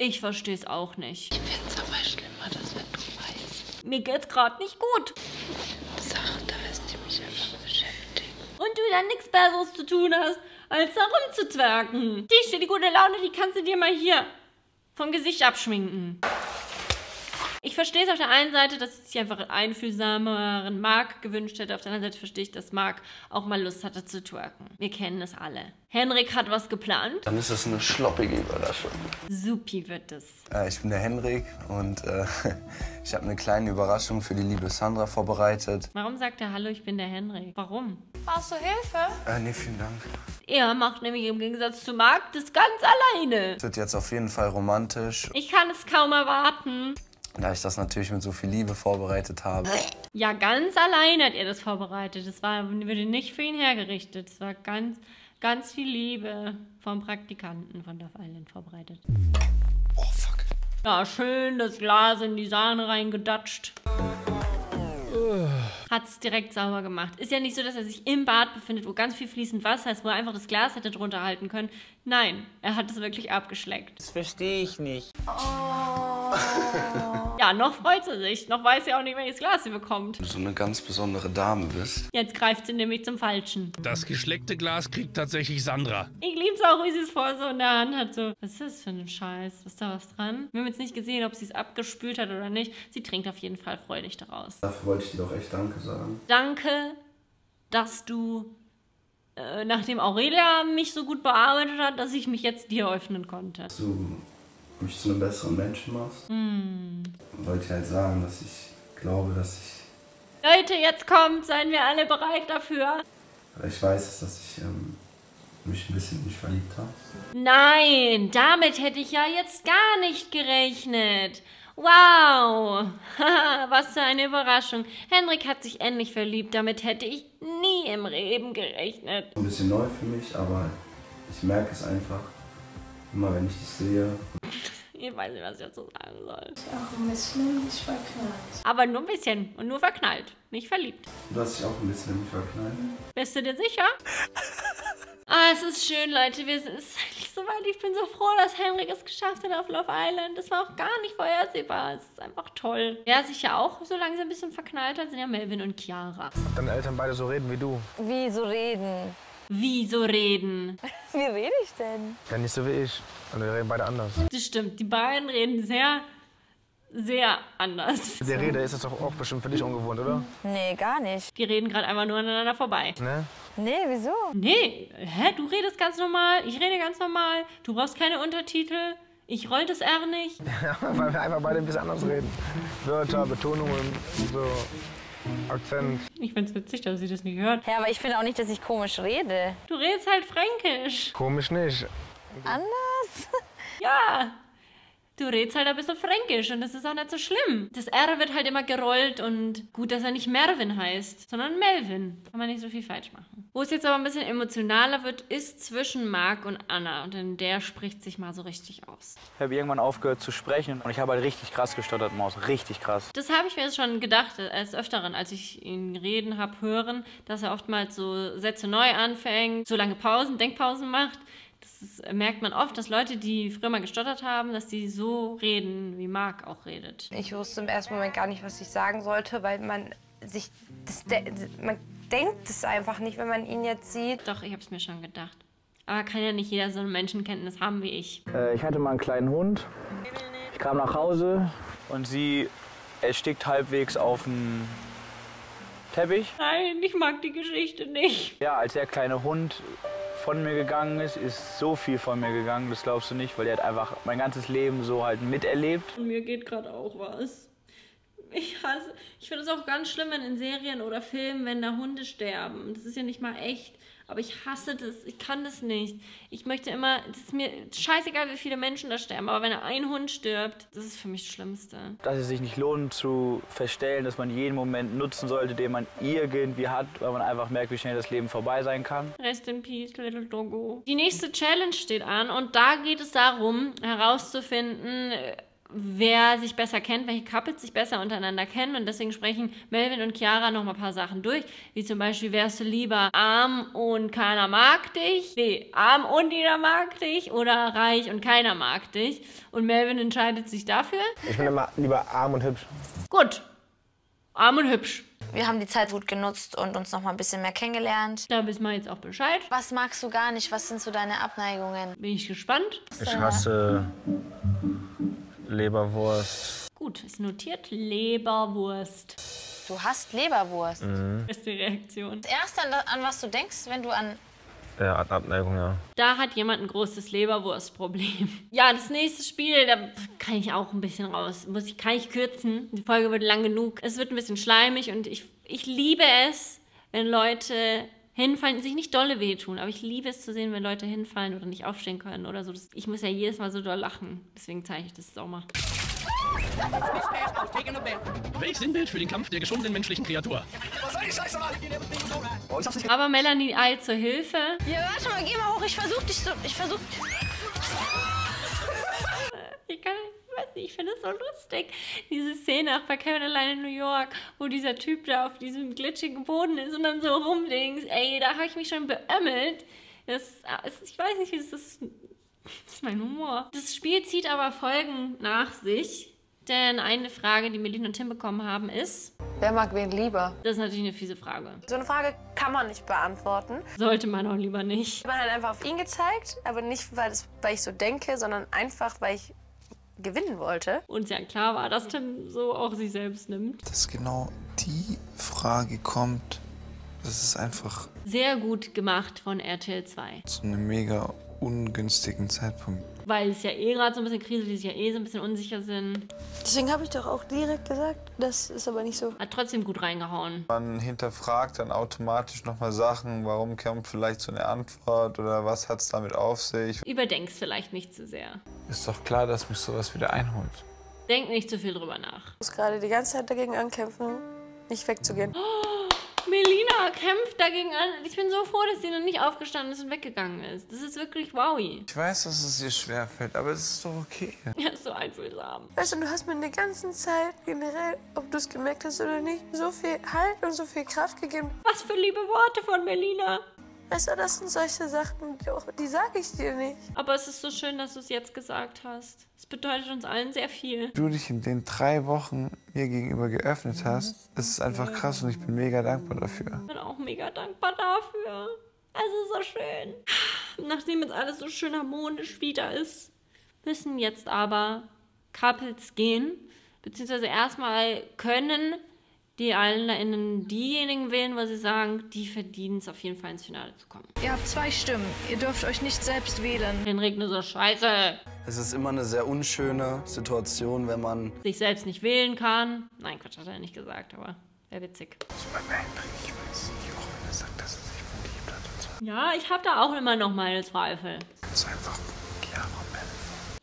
Ich verstehe es auch nicht. Ich finde es aber schlimmer, dass wenn du weißt. Mir geht's gerade nicht gut. Sachen, da lässt die mich einfach beschäftigen. Und du dann nichts Besseres zu tun hast, als da rumzuzwergen. Die steht die gute Laune, die kannst du dir mal hier vom Gesicht abschminken. Ich verstehe es auf der einen Seite, dass ich sich einfach einen einfühlsameren Mark gewünscht hätte. Auf der anderen Seite verstehe ich, dass Mark auch mal Lust hatte zu twerken. Wir kennen es alle. Henrik hat was geplant. Dann ist das eine schloppige Überraschung. Supi wird es. Äh, ich bin der Henrik und äh, ich habe eine kleine Überraschung für die liebe Sandra vorbereitet. Warum sagt er Hallo, ich bin der Henrik? Warum? Brauchst du Hilfe? Äh, nee, vielen Dank. Er macht nämlich im Gegensatz zu Marc das ganz alleine. Es wird jetzt auf jeden Fall romantisch, Ich kann es kaum erwarten. Da ich das natürlich mit so viel Liebe vorbereitet habe. Ja, ganz alleine hat er das vorbereitet. Das war, wurde nicht für ihn hergerichtet. Es war ganz, ganz viel Liebe vom Praktikanten von Love Island vorbereitet. Oh, fuck. Ja, schön das Glas in die Sahne reingedatscht. Hat es direkt sauber gemacht. Ist ja nicht so, dass er sich im Bad befindet, wo ganz viel fließend Wasser ist, wo er einfach das Glas hätte drunter halten können. Nein, er hat es wirklich abgeschleckt. Das verstehe ich nicht. Ja, noch freut sie sich. Noch weiß sie auch nicht, welches Glas sie bekommt. Wenn du so eine ganz besondere Dame bist. Jetzt greift sie nämlich zum Falschen. Das geschleckte Glas kriegt tatsächlich Sandra. Ich lieb's auch, wie sie es vor so in der Hand hat. So, was ist das für ein Scheiß? Ist da was dran? Wir haben jetzt nicht gesehen, ob sie es abgespült hat oder nicht. Sie trinkt auf jeden Fall freudig daraus. Dafür wollte ich dir doch echt Danke sagen. Danke, dass du, äh, nachdem Aurelia mich so gut bearbeitet hat, dass ich mich jetzt dir öffnen konnte. Du mich zu einem besseren Menschen machst. Hm. Wollte ich halt sagen, dass ich glaube, dass ich. Leute, jetzt kommt, seien wir alle bereit dafür. Ich weiß, dass ich ähm, mich ein bisschen in mich verliebt habe. Nein, damit hätte ich ja jetzt gar nicht gerechnet. Wow, was für eine Überraschung. Henrik hat sich endlich verliebt, damit hätte ich nie im Leben gerechnet. Ein bisschen neu für mich, aber ich merke es einfach. Immer wenn ich dich sehe. Ich weiß nicht, was ich dazu sagen soll. Auch ein bisschen nicht verknallt. Aber nur ein bisschen und nur verknallt, nicht verliebt. Du hast dich auch ein bisschen mich verknallt. Bist du dir sicher? Ah, es ist schön, Leute. Wir sind es ist endlich soweit. Ich bin so froh, dass Henrik es geschafft hat auf Love Island. Das war auch gar nicht vorhersehbar. Es ist einfach toll. Wer sich ja auch so langsam ein bisschen verknallt hat, sind ja Melvin und Chiara. Deine Eltern beide so reden wie du. Wie so reden? Wie so reden? Wie rede ich denn? Ja, nicht so wie ich. Und wir reden beide anders. Das stimmt. Die beiden reden sehr, sehr anders. Der Rede ist das doch auch bestimmt für dich ungewohnt, oder? Nee, gar nicht. Die reden gerade einfach nur aneinander vorbei. Ne? Nee, wieso? Nee, hä? Du redest ganz normal, ich rede ganz normal. Du brauchst keine Untertitel. Ich roll das R nicht. Ja, weil wir einfach beide ein bisschen anders reden. Wörter, Betonungen, so Akzent. Ich find's witzig, dass sie das nicht hört. Ja, aber ich finde auch nicht, dass ich komisch rede. Du redest halt fränkisch. Komisch nicht. Anders? Ja. Du redest halt ein bisschen fränkisch und das ist auch nicht so schlimm. Das R wird halt immer gerollt und gut, dass er nicht Mervin heißt, sondern Melvin. Kann man nicht so viel falsch machen. Wo es jetzt aber ein bisschen emotionaler wird, ist zwischen Marc und Anna. Und denn der spricht sich mal so richtig aus. Ich habe irgendwann aufgehört zu sprechen und ich habe halt richtig krass gestottert, Maus. Richtig krass. Das habe ich mir jetzt schon gedacht, als Öfteren, als ich ihn reden habe, hören, dass er oftmals so Sätze neu anfängt, so lange Pausen, Denkpausen macht. Das ist, merkt man oft, dass Leute, die früher mal gestottert haben, dass die so reden, wie Marc auch redet. Ich wusste im ersten Moment gar nicht, was ich sagen sollte, weil man sich das de man denkt es einfach nicht, wenn man ihn jetzt sieht. Doch, ich habe es mir schon gedacht. Aber kann ja nicht jeder so eine Menschenkenntnis haben wie ich. Äh, ich hatte mal einen kleinen Hund. Ich kam nach Hause und sie erstickt halbwegs auf dem Teppich. Nein, ich mag die Geschichte nicht. Ja, als der kleine Hund von mir gegangen ist, ist so viel von mir gegangen, das glaubst du nicht, weil der hat einfach mein ganzes Leben so halt miterlebt. Und mir geht gerade auch was. Ich hasse, ich finde es auch ganz schlimm, wenn in Serien oder Filmen, wenn da Hunde sterben. Das ist ja nicht mal echt. Aber ich hasse das. Ich kann das nicht. Ich möchte immer, das ist mir scheißegal, wie viele Menschen da sterben. Aber wenn ein Hund stirbt, das ist für mich das Schlimmste. Dass es sich nicht lohnt zu verstellen, dass man jeden Moment nutzen sollte, den man irgendwie hat, weil man einfach merkt, wie schnell das Leben vorbei sein kann. Rest in peace, little doggo. Die nächste Challenge steht an und da geht es darum, herauszufinden, wer sich besser kennt, welche Couples sich besser untereinander kennen. Und deswegen sprechen Melvin und Chiara noch mal ein paar Sachen durch. Wie zum Beispiel, wärst du lieber arm und keiner mag dich? Nee, arm und jeder mag dich oder reich und keiner mag dich. Und Melvin entscheidet sich dafür. Ich bin immer lieber arm und hübsch. Gut. Arm und hübsch. Wir haben die Zeit gut genutzt und uns noch mal ein bisschen mehr kennengelernt. Da wissen wir jetzt auch Bescheid. Was magst du gar nicht? Was sind so deine Abneigungen? Bin ich gespannt. Ich hasse Leberwurst. Gut, ist notiert. Leberwurst. Du hast Leberwurst. Mhm. Das ist die Reaktion. Das Erste, an, an was du denkst, wenn du an... Ja, Ab- Abneigung, ja. Da hat jemand ein großes Leberwurstproblem. Ja, das nächste Spiel, da kann ich auch ein bisschen raus. Muss ich, kann ich kürzen. Die Folge wird lang genug. Es wird ein bisschen schleimig und ich, ich liebe es, wenn Leute hinfallen, sich nicht dolle wehtun, aber ich liebe es zu sehen, wenn Leute hinfallen oder nicht aufstehen können oder so. Das, ich muss ja jedes Mal so doll lachen. Deswegen zeige ich das auch mal. Welch Sinnbild für den Kampf der geschundenen menschlichen Kreatur. Aber Melanie eilt zur Hilfe. Ja, warte mal, geh mal hoch. Ich versuch dich so... Ich versuch... Ich kann, ich weiß nicht, ich finde es so lustig. Diese Szene auch bei Kevin allein in New York, wo dieser Typ da auf diesem glitschigen Boden ist und dann so rumlinks. Ey, da habe ich mich schon beömmelt. Das, es- ich weiß nicht, das ist, das ist mein Humor. Das Spiel zieht aber Folgen nach sich. Denn eine Frage, die Melina und Tim bekommen haben, ist. Wer mag wen lieber? Das ist natürlich eine fiese Frage. So eine Frage kann man nicht beantworten. Sollte man auch lieber nicht. Ich habe halt einfach auf ihn gezeigt, aber nicht, weil, das, weil ich so denke, sondern einfach, weil ich gewinnen wollte. Und ja klar war, dass Tim so auch sich selbst nimmt. Dass genau die Frage kommt, das ist einfach Sehr gut gemacht von RTL 2. zu einem mega ungünstigen Zeitpunkt. Weil es ja eh gerade so ein bisschen Krise, die sich ja eh so ein bisschen unsicher sind. Deswegen habe ich doch auch direkt gesagt, das ist aber nicht so. Hat trotzdem gut reingehauen. Man hinterfragt dann automatisch nochmal Sachen, warum kommt vielleicht so eine Antwort oder was hat es damit auf sich. Überdenk's vielleicht nicht zu sehr. Ist doch klar, dass mich sowas wieder einholt. Denk nicht zu viel drüber nach. Ich muss gerade die ganze Zeit dagegen ankämpfen, nicht wegzugehen. Melina kämpft dagegen an. Ich bin so froh, dass sie noch nicht aufgestanden ist und weggegangen ist. Das ist wirklich wowi. Ich weiß, dass es dir schwerfällt, aber es ist doch okay. Ja, ist so einfühlsam. Weißt du, du hast mir in der ganzen Zeit generell, ob du es gemerkt hast oder nicht, so viel Halt und so viel Kraft gegeben. Was für liebe Worte von Melina. Weißt du, das sind solche Sachen, die, auch- die sage ich dir nicht. Aber es ist so schön, dass du es jetzt gesagt hast. Es bedeutet uns allen sehr viel. Du dich in den drei Wochen mir gegenüber geöffnet hast, das ist einfach krass und ich bin mega dankbar dafür. Ich bin auch mega dankbar dafür. Es ist so schön. Nachdem jetzt alles so schön harmonisch wieder ist, müssen jetzt aber Couples gehen. Beziehungsweise erstmal können die AllnerInnen diejenigen wählen, wo sie sagen, die verdienen es auf jeden Fall ins Finale zu kommen. Ihr habt zwei Stimmen. Ihr dürft euch nicht selbst wählen. Henrik nur so scheiße. Es ist immer eine sehr unschöne Situation, wenn man Sich selbst nicht wählen kann. Nein, Quatsch, hat er nicht gesagt, aber wäre witzig. Ich weiß nicht, auch wenn er sagt, dass er sich verliebt hat und so. Ja, ich habe da auch immer noch meine Zweifel. Ganz einfach.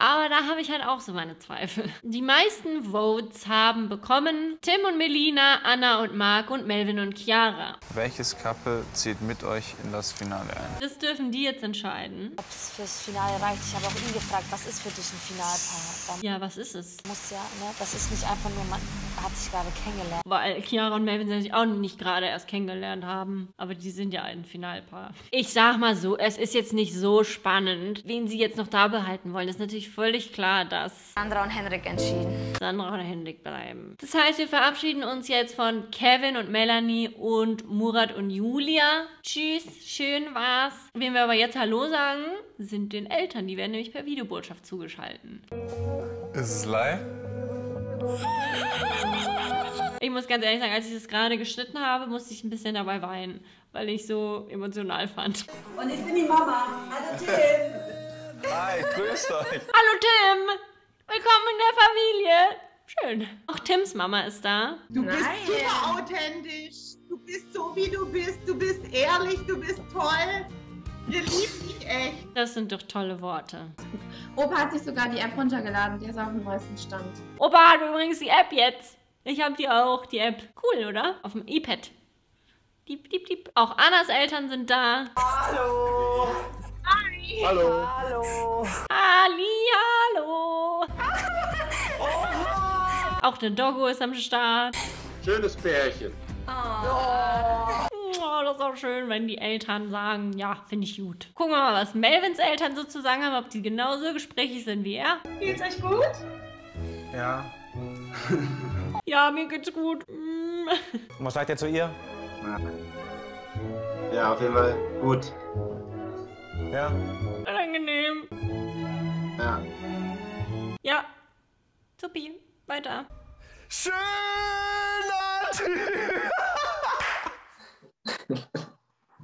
Aber da habe ich halt auch so meine Zweifel. Die meisten Votes haben bekommen Tim und Melina, Anna und Marc und Melvin und Chiara. Welches Couple zieht mit euch in das Finale ein? Das dürfen die jetzt entscheiden. Ob es fürs Finale reicht. Ich habe auch ihn gefragt, was ist für dich ein Finalpaar? Dann Ja, was ist es? Muss ja, ne? Das ist nicht einfach nur, man hat sich gerade kennengelernt. Weil Chiara und Melvin sich auch nicht gerade erst kennengelernt haben. Aber die sind ja ein Finalpaar. Ich sag mal so, es ist jetzt nicht so spannend, wen sie jetzt noch da behalten wollen. Das ist natürlich völlig klar, dass Sandra und Henrik entschieden. Sandra und Henrik bleiben. Das heißt, wir verabschieden uns jetzt von Kevin und Melanie und Murat und Julia. Tschüss, schön war's. Wen wir aber jetzt Hallo sagen, sind den Eltern. Die werden nämlich per Videobotschaft zugeschalten. Ist es live? Ich muss ganz ehrlich sagen, als ich das gerade geschnitten habe, musste ich ein bisschen dabei weinen, weil ich so emotional fand. Und ich bin die Mama. Hallo Tim. Hi, grüßt euch. Hallo Tim! Willkommen in der Familie! Schön. Auch Tims Mama ist da. Du bist super authentisch. Du bist so, wie du bist. Du bist ehrlich. Du bist toll. Wir lieben dich echt. Das sind doch tolle Worte. Opa hat sich sogar die App runtergeladen. Der ist auf dem neuesten Stand. Opa hat übrigens die App jetzt. Ich habe die auch, die App. Cool, oder? Auf dem iPad. Diep, diep, diep. Auch Annas Eltern sind da. Hallo. Hi. Hallo. Hallo. Ali, hallo. Auch der Doggo ist am Start. Schönes Pärchen. Oh, das ist auch schön, wenn die Eltern sagen, ja, finde ich gut. Gucken wir mal, was Melvins Eltern so zu sagen haben, ob die genauso gesprächig sind wie er. Geht's euch gut? Ja. Ja, mir geht's gut. Mm. Und was sagt ihr zu ihr? Ja, auf jeden Fall gut. Ja. Angenehm. Ja. Ja. Supi, weiter. Schöner Typ.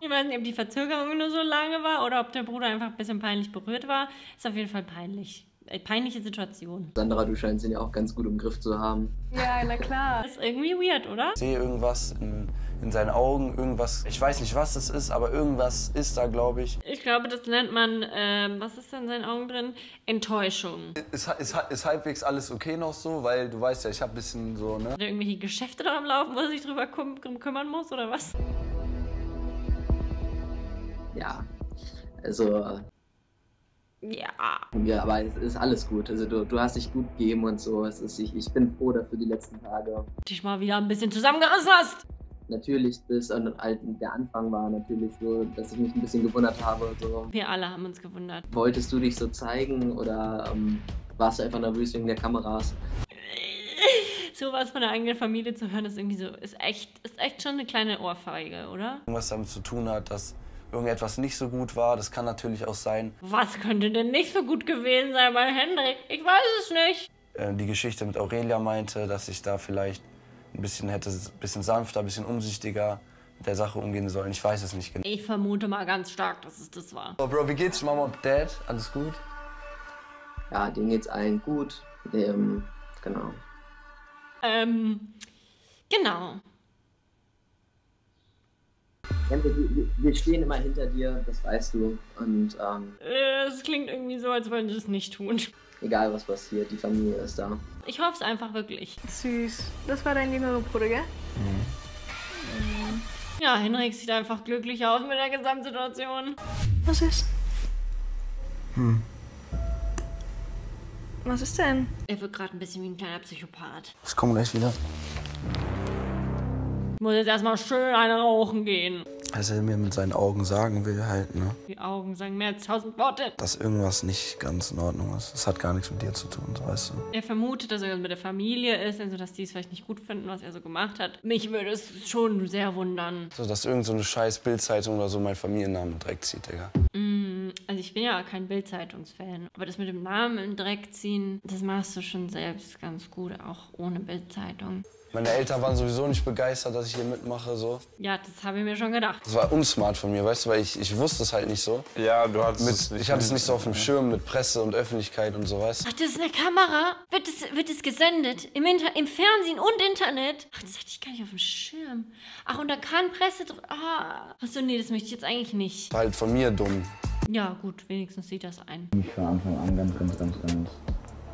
Ich weiß nicht, ob die Verzögerung nur so lange war oder ob der Bruder einfach ein bisschen peinlich berührt war. Ist auf jeden Fall peinlich. Äh, peinliche Situation. Sandra, du scheinst ihn ja auch ganz gut im Griff zu haben. Ja, na klar. Ist irgendwie weird, oder? Ich sehe irgendwas in, in seinen Augen, irgendwas, ich weiß nicht, was es ist, aber irgendwas ist da, glaube ich. Ich glaube, das nennt man, ähm, was ist da in seinen Augen drin? Enttäuschung. Ist, ist, ist halbwegs alles okay noch so, weil du weißt ja, ich habe ein bisschen so, ne? Hat irgendwelche Geschäfte da am Laufen, wo er sich drüber küm- kümmern muss, oder was? Ja. Also, Ja. ja, aber es ist alles gut. Also du, du hast dich gut gegeben und so. Es ist, ich, ich bin froh dafür die letzten Tage. Dich mal wieder ein bisschen zusammengerissen hast. Natürlich, bis an, halt, der Anfang war natürlich so, dass ich mich ein bisschen gewundert habe. So. Wir alle haben uns gewundert. Wolltest du dich so zeigen oder ähm, warst du einfach nervös wegen der Kameras? Sowas von der eigenen Familie zu hören, ist irgendwie so, ist echt, ist echt schon eine kleine Ohrfeige, oder? Irgendwas damit zu tun hat, dass irgendetwas nicht so gut war. Das kann natürlich auch sein. Was könnte denn nicht so gut gewesen sein bei Hendrik? Ich weiß es nicht. Äh, Die Geschichte mit Aurelia meinte, dass ich da vielleicht ein bisschen hätte, ein bisschen sanfter, ein bisschen umsichtiger mit der Sache umgehen sollen. Ich weiß es nicht genau. Ich vermute mal ganz stark, dass es das war. Oh, Bro, wie geht's Mama und Dad? Alles gut? Ja, denen geht's allen gut. Ähm, genau. Ähm, genau. Wir stehen immer hinter dir, das weißt du. Und ähm, Äh, Es klingt irgendwie so, als wollen sie es nicht tun. Egal was passiert, die Familie ist da. Ich hoffe es einfach wirklich. Süß. Das war dein jüngerer Bruder, gell? Ja, Henrik sieht einfach glücklich aus mit der Gesamtsituation. Was ist? Hm. Was ist denn? Er wird gerade ein bisschen wie ein kleiner Psychopath. Ich komme gleich wieder. Ich muss jetzt erstmal schön eine rauchen gehen. Was er mir mit seinen Augen sagen will, halt, ne? Die Augen sagen mehr als tausend Worte. Dass irgendwas nicht ganz in Ordnung ist. Das hat gar nichts mit dir zu tun, so weißt du. Er vermutet, dass er mit der Familie ist, also dass die es vielleicht nicht gut finden, was er so gemacht hat. Mich würde es schon sehr wundern. So, dass irgend so eine scheiß Bildzeitung oder so meinen Familiennamen direkt zieht, Digga. Mm, Also ich bin ja kein Bild-Zeitungsfan, aber das mit dem Namen im Dreck ziehen, das machst du schon selbst ganz gut, auch ohne Bild-Zeitung. Meine Eltern waren sowieso nicht begeistert, dass ich hier mitmache, so. Ja, das habe ich mir schon gedacht. Das war unsmart von mir, weißt du, weil ich, ich wusste es halt nicht so. Ja, du hattest mit, es nicht Ich hatte es nicht so auf dem Schirm mit Presse und Öffentlichkeit und so, weißt du. Ach, das ist eine Kamera? Wird es, wird es gesendet? Im, Inter Im Fernsehen und Internet? Ach, das hatte ich gar nicht auf dem Schirm. Ach, und da kann Presse dr- Ah. Achso, nee, das möchte ich jetzt eigentlich nicht. War halt von mir dumm. Ja, gut, wenigstens sieht das ein. mich von Anfang an ganz, ganz, ganz, ganz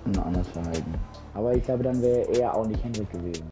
anders verhalten. Aber ich glaube, dann wäre er auch nicht Henrik gewesen.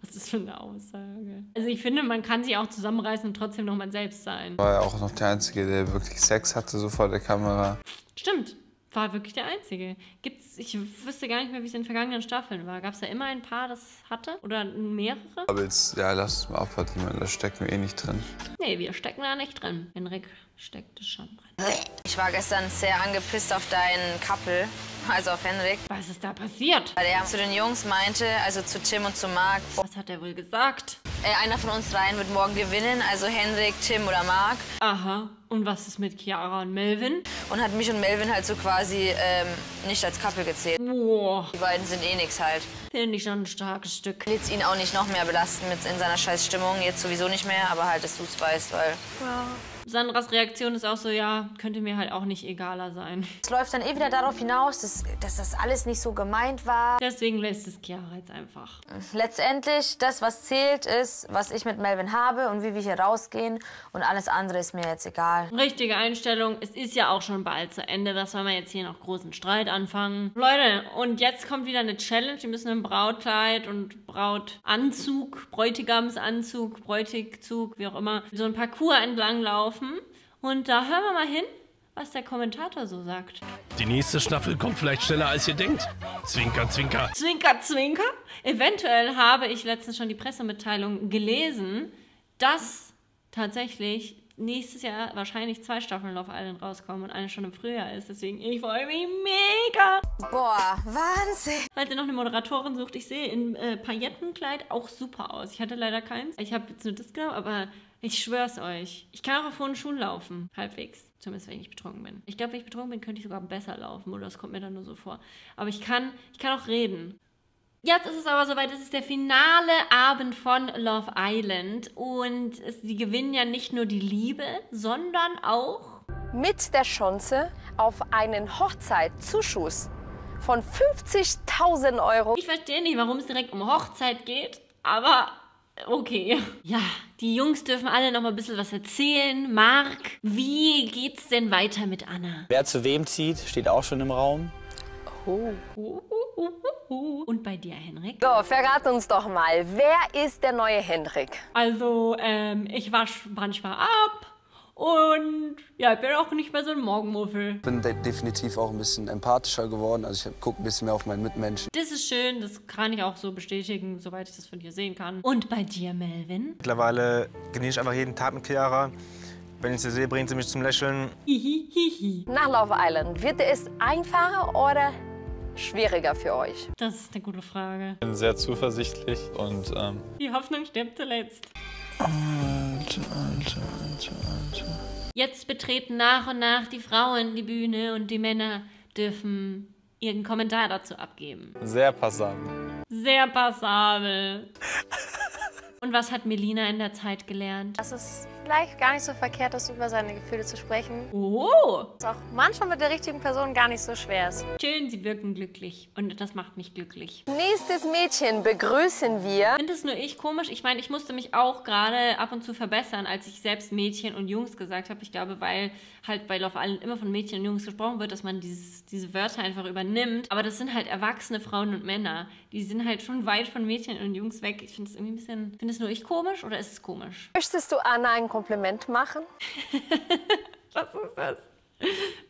Was ist das für eine Aussage? Also ich finde, man kann sich auch zusammenreißen und trotzdem noch man selbst sein. War ja auch noch der Einzige, der wirklich Sex hatte, so vor der Kamera. Stimmt. War wirklich der Einzige. Gibt's, ich wüsste gar nicht mehr, wie es in den vergangenen Staffeln war. Gab es da immer ein Paar, das hatte? Oder mehrere? Aber jetzt, ja, lass es mal abwarten, da stecken wir eh nicht drin. Nee, wir stecken da nicht drin. Henrik steckt es schon drin. Ich war gestern sehr angepisst auf deinen Couple, also auf Henrik. Was ist da passiert? Weil er zu den Jungs meinte, also zu Tim und zu Marc. Was hat er wohl gesagt? Äh, einer von uns dreien wird morgen gewinnen, also Henrik, Tim oder Marc. Aha. Und was ist mit Chiara und Melvin? Und hat mich und Melvin halt so quasi ähm, nicht als Couple gezählt. Boah. Die beiden sind eh nix halt. Finde ich schon ein starkes Stück. Ich will jetzt ihn auch nicht noch mehr belasten mit in seiner scheiß Stimmung. Jetzt sowieso nicht mehr, aber halt, dass du es weißt, weil... Sandras Reaktion ist auch so, ja, könnte mir halt auch nicht egaler sein. Es läuft dann eh wieder darauf hinaus, dass, dass das alles nicht so gemeint war. Deswegen lässt es Chiara jetzt einfach. Letztendlich, das, was zählt, ist, was ich mit Melvin habe und wie wir hier rausgehen. Und alles andere ist mir jetzt egal. Richtige Einstellung. Es ist ja auch schon bald zu Ende. Was soll man jetzt hier noch großen Streit anfangen? Leute, und jetzt kommt wieder eine Challenge. Die müssen im Brautkleid und Brautanzug, Bräutigamsanzug, Bräutigzug, wie auch immer, so ein Parcours entlang laufen. Und da hören wir mal hin, was der Kommentator so sagt. Die nächste Staffel kommt vielleicht schneller, als ihr denkt. Zwinker, zwinker. Zwinker, zwinker. Eventuell habe ich letztens schon die Pressemitteilung gelesen, dass tatsächlich nächstes Jahr wahrscheinlich zwei Staffeln Love Island rauskommen und eine schon im Frühjahr ist. Deswegen, ich freue mich mega. Boah, Wahnsinn. Falls ihr noch eine Moderatorin sucht, ich sehe in äh, Paillettenkleid auch super aus. Ich hatte leider keins. Ich habe jetzt nur das genommen, aber ich schwör's euch. Ich kann auch auf hohen Schuhen laufen. Halbwegs. Zumindest, wenn ich nicht betrunken bin. Ich glaube, wenn ich betrunken bin, könnte ich sogar besser laufen. Oder das kommt mir dann nur so vor. Aber ich kann, ich kann auch reden. Jetzt ist es aber soweit, es ist der finale Abend von Love Island und es, sie gewinnen ja nicht nur die Liebe, sondern auch Mit der Chance auf einen Hochzeitzuschuss von 50.000 Euro. Ich verstehe nicht, warum es direkt um Hochzeit geht, aber okay. Ja, die Jungs dürfen alle noch mal ein bisschen was erzählen. Marc, wie geht's denn weiter mit Anna? Wer zu wem zieht, steht auch schon im Raum. Oh. Und bei dir, Henrik? So, verrat uns doch mal, wer ist der neue Hendrik? Also, ähm, ich wasch manchmal ab und ja, ich bin auch nicht mehr so ein Morgenmuffel. Ich bin de definitiv auch ein bisschen empathischer geworden. Also ich gucke ein bisschen mehr auf meinen Mitmenschen. Das ist schön, das kann ich auch so bestätigen, soweit ich das von dir sehen kann. Und bei dir, Melvin? Mittlerweile genieße ich einfach jeden Tag mit Chiara. Wenn ich sie sehe, bringt sie mich zum Lächeln. Hihi, hihi. Nach Love Island, wird es einfacher oder schwieriger für euch? Das ist eine gute Frage. Ich bin sehr zuversichtlich und ähm, Die Hoffnung stirbt zuletzt. Alter, Alter, Alter, Alter. Jetzt betreten nach und nach die Frauen die Bühne und die Männer dürfen ihren Kommentar dazu abgeben. Sehr passabel. Sehr passabel. Und was hat Melina in der Zeit gelernt? Das ist vielleicht gar nicht so verkehrt ist, über seine Gefühle zu sprechen. Oh! Was auch manchmal mit der richtigen Person gar nicht so schwer ist. Schön, sie wirken glücklich. Und das macht mich glücklich. Nächstes Mädchen begrüßen wir. Finde es nur ich komisch? Ich meine, ich musste mich auch gerade ab und zu verbessern, als ich selbst Mädchen und Jungs gesagt habe. Ich glaube, weil halt bei Love Island immer von Mädchen und Jungs gesprochen wird, dass man dieses, diese Wörter einfach übernimmt. Aber das sind halt erwachsene Frauen und Männer. Die sind halt schon weit von Mädchen und Jungs weg. Ich finde es irgendwie ein bisschen. Finde es nur ich komisch oder ist es komisch? Möchtest du Anna ein Kompliment machen? Was ist das?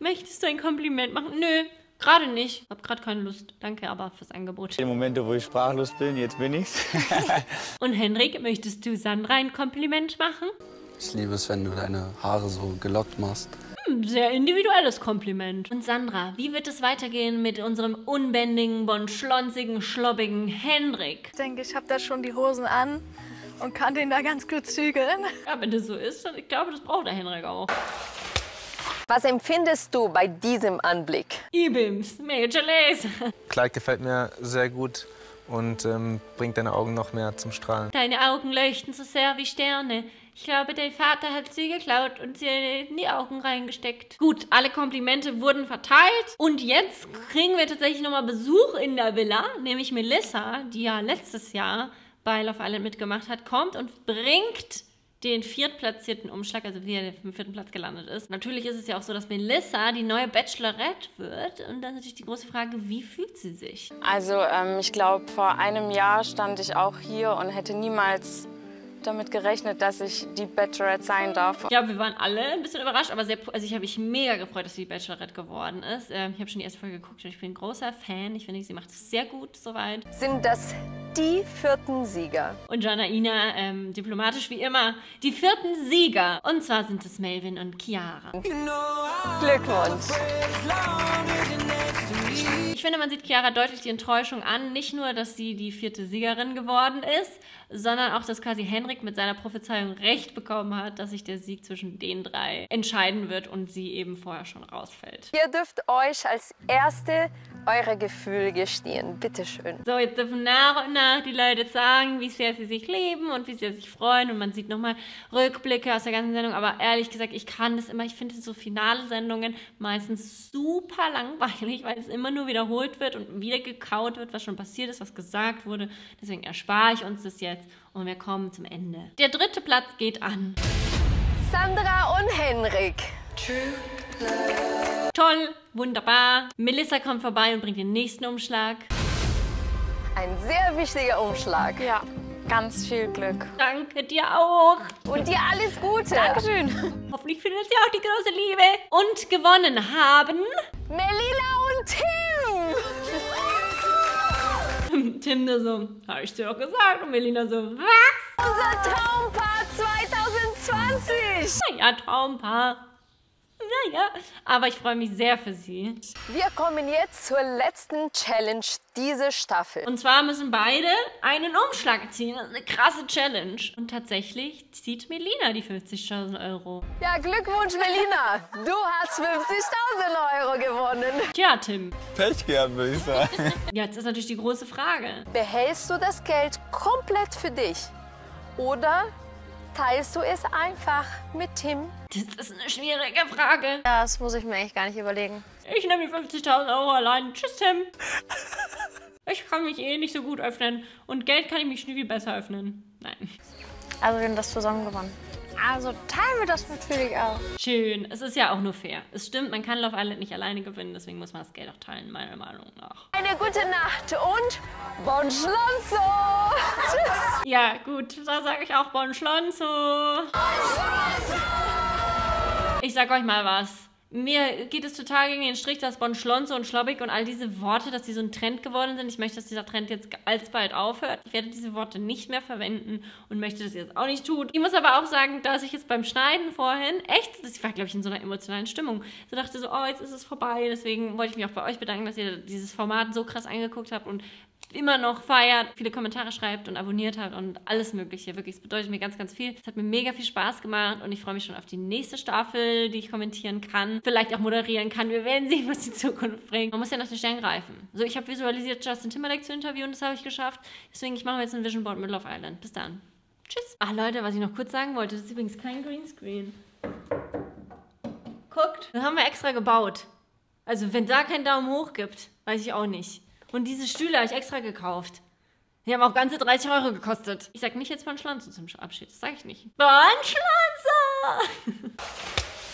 Möchtest du ein Kompliment machen? Nö, gerade nicht. Hab gerade keine Lust. Danke aber fürs Angebot. Die Momente, wo ich sprachlos bin, jetzt bin ich's. Und Henrik, möchtest du Sandra ein Kompliment machen? Ich liebe es, wenn du deine Haare so gelockt machst. Hm, sehr individuelles Kompliment. Und Sandra, wie wird es weitergehen mit unserem unbändigen, bonschlonzigen, schlobbigen Henrik? Ich denke, ich habe da schon die Hosen an und kann den da ganz gut zügeln. Ja, wenn das so ist, dann ich glaube, das braucht der Henrik auch. Was empfindest du bei diesem Anblick? E-Bims, Major Lace. Kleid gefällt mir sehr gut und ähm, bringt deine Augen noch mehr zum Strahlen. Deine Augen leuchten so sehr wie Sterne. Ich glaube, dein Vater hat sie geklaut und sie in die Augen reingesteckt. Gut, alle Komplimente wurden verteilt. Und jetzt kriegen wir tatsächlich nochmal Besuch in der Villa. Nämlich Melissa, die ja letztes Jahr bei Love Island mitgemacht hat, kommt und bringt den viertplatzierten Umschlag, also wie er dem vierten Platz gelandet ist. Natürlich ist es ja auch so, dass Melissa die neue Bachelorette wird. Und dann ist natürlich die große Frage, wie fühlt sie sich? Also ähm, ich glaube, vor einem Jahr stand ich auch hier und hätte niemals damit gerechnet, dass ich die Bachelorette sein darf. Ja, wir waren alle ein bisschen überrascht, aber sehr, also ich habe mich mega gefreut, dass sie die Bachelorette geworden ist. Ähm, ich habe schon die erste Folge geguckt und ich bin ein großer Fan. Ich finde, sie macht es sehr gut soweit. Sind das die vierten Sieger? Und Janaina, ähm, diplomatisch wie immer, die vierten Sieger. Und zwar sind es Melvin und Chiara. Glückwunsch. Ich finde, man sieht Chiara deutlich die Enttäuschung an. Nicht nur, dass sie die vierte Siegerin geworden ist, sondern auch, dass quasi Henrik mit seiner Prophezeiung recht bekommen hat, dass sich der Sieg zwischen den drei entscheiden wird und sie eben vorher schon rausfällt. Ihr dürft euch als Erste eure Gefühle gestehen. Bitteschön. So, jetzt dürfen nach und nach die Leute sagen, wie sehr sie sich lieben und wie sehr sie sich freuen. Und man sieht nochmal Rückblicke aus der ganzen Sendung. Aber ehrlich gesagt, ich kann das immer, ich finde so finale Sendungen meistens super langweilig, weil es immer nur wiederholt wird und wieder gekaut wird, was schon passiert ist, was gesagt wurde. Deswegen erspare ich uns das jetzt und wir kommen zum Ende. Der dritte Platz geht an. Sandra und Henrik. Toll, wunderbar. Melissa kommt vorbei und bringt den nächsten Umschlag. Ein sehr wichtiger Umschlag. Ja, ganz viel Glück. Danke dir auch. Und dir alles Gute. Dankeschön. Hoffentlich findet sie auch die große Liebe. Und gewonnen haben Melina und Tim. Tim nur so, hab ich dir auch gesagt. Und Melina so, was? Unser Traumpaar 2020. Naja, Traumpaar. Naja, aber ich freue mich sehr für sie. Wir kommen jetzt zur letzten Challenge dieser Staffel. Und zwar müssen beide einen Umschlag ziehen. Das ist eine krasse Challenge. Und tatsächlich zieht Melina die 50.000 Euro. Ja, Glückwunsch, Melina. Du hast 50.000 Euro gewonnen. Tja, Tim. Pech gehabt, würde ich sagen. Jetzt ist natürlich die große Frage. Behältst du das Geld komplett für dich? Oder teilst du es einfach mit Tim? Das ist eine schwierige Frage. Ja, das muss ich mir eigentlich gar nicht überlegen. Ich nehme die 50.000 Euro allein. Tschüss, Tim. Ich kann mich eh nicht so gut öffnen. Und Geld kann ich mich viel besser öffnen. Nein. Also wir haben das zusammen gewonnen. Also teilen wir das natürlich auch. Schön. Es ist ja auch nur fair. Es stimmt, man kann Love Island nicht alleine gewinnen, deswegen muss man das Geld auch teilen, meiner Meinung nach. Eine gute Nacht und Bon Schlonzo! Tschüss! Ja, gut, da sage ich auch Bon Schlonzo. Ich sag euch mal was. Mir geht es total gegen den Strich, dass Bon Schlonzo und Schlobbig und all diese Worte, dass die so ein Trend geworden sind. Ich möchte, dass dieser Trend jetzt alsbald aufhört. Ich werde diese Worte nicht mehr verwenden und möchte das jetzt auch nicht tun. Ich muss aber auch sagen, dass ich jetzt beim Schneiden vorhin echt, ich war glaube ich in so einer emotionalen Stimmung, so dachte so, oh, jetzt ist es vorbei. Deswegen wollte ich mich auch bei euch bedanken, dass ihr dieses Format so krass angeguckt habt und immer noch feiert, viele Kommentare schreibt und abonniert habt und alles Mögliche. Wirklich, es bedeutet mir ganz, ganz viel. Es hat mir mega viel Spaß gemacht und ich freue mich schon auf die nächste Staffel, die ich kommentieren kann. Vielleicht auch moderieren kann. Wir werden sehen, was die Zukunft bringt. Man muss ja nach den Sternen greifen. So, ich habe visualisiert, Justin Timberlake zu interviewen, das habe ich geschafft. Deswegen, ich mache jetzt ein Vision Board mit Love Island. Bis dann. Tschüss. Ach Leute, was ich noch kurz sagen wollte, das ist übrigens kein Greenscreen. Guckt, das haben wir extra gebaut. Also, wenn da kein Daumen hoch gibt, weiß ich auch nicht. Und diese Stühle habe ich extra gekauft. Die haben auch ganze 30 Euro gekostet. Ich sag nicht jetzt Bon Schlonzo zum Abschied. Das sage ich nicht. Bon Schlonzo!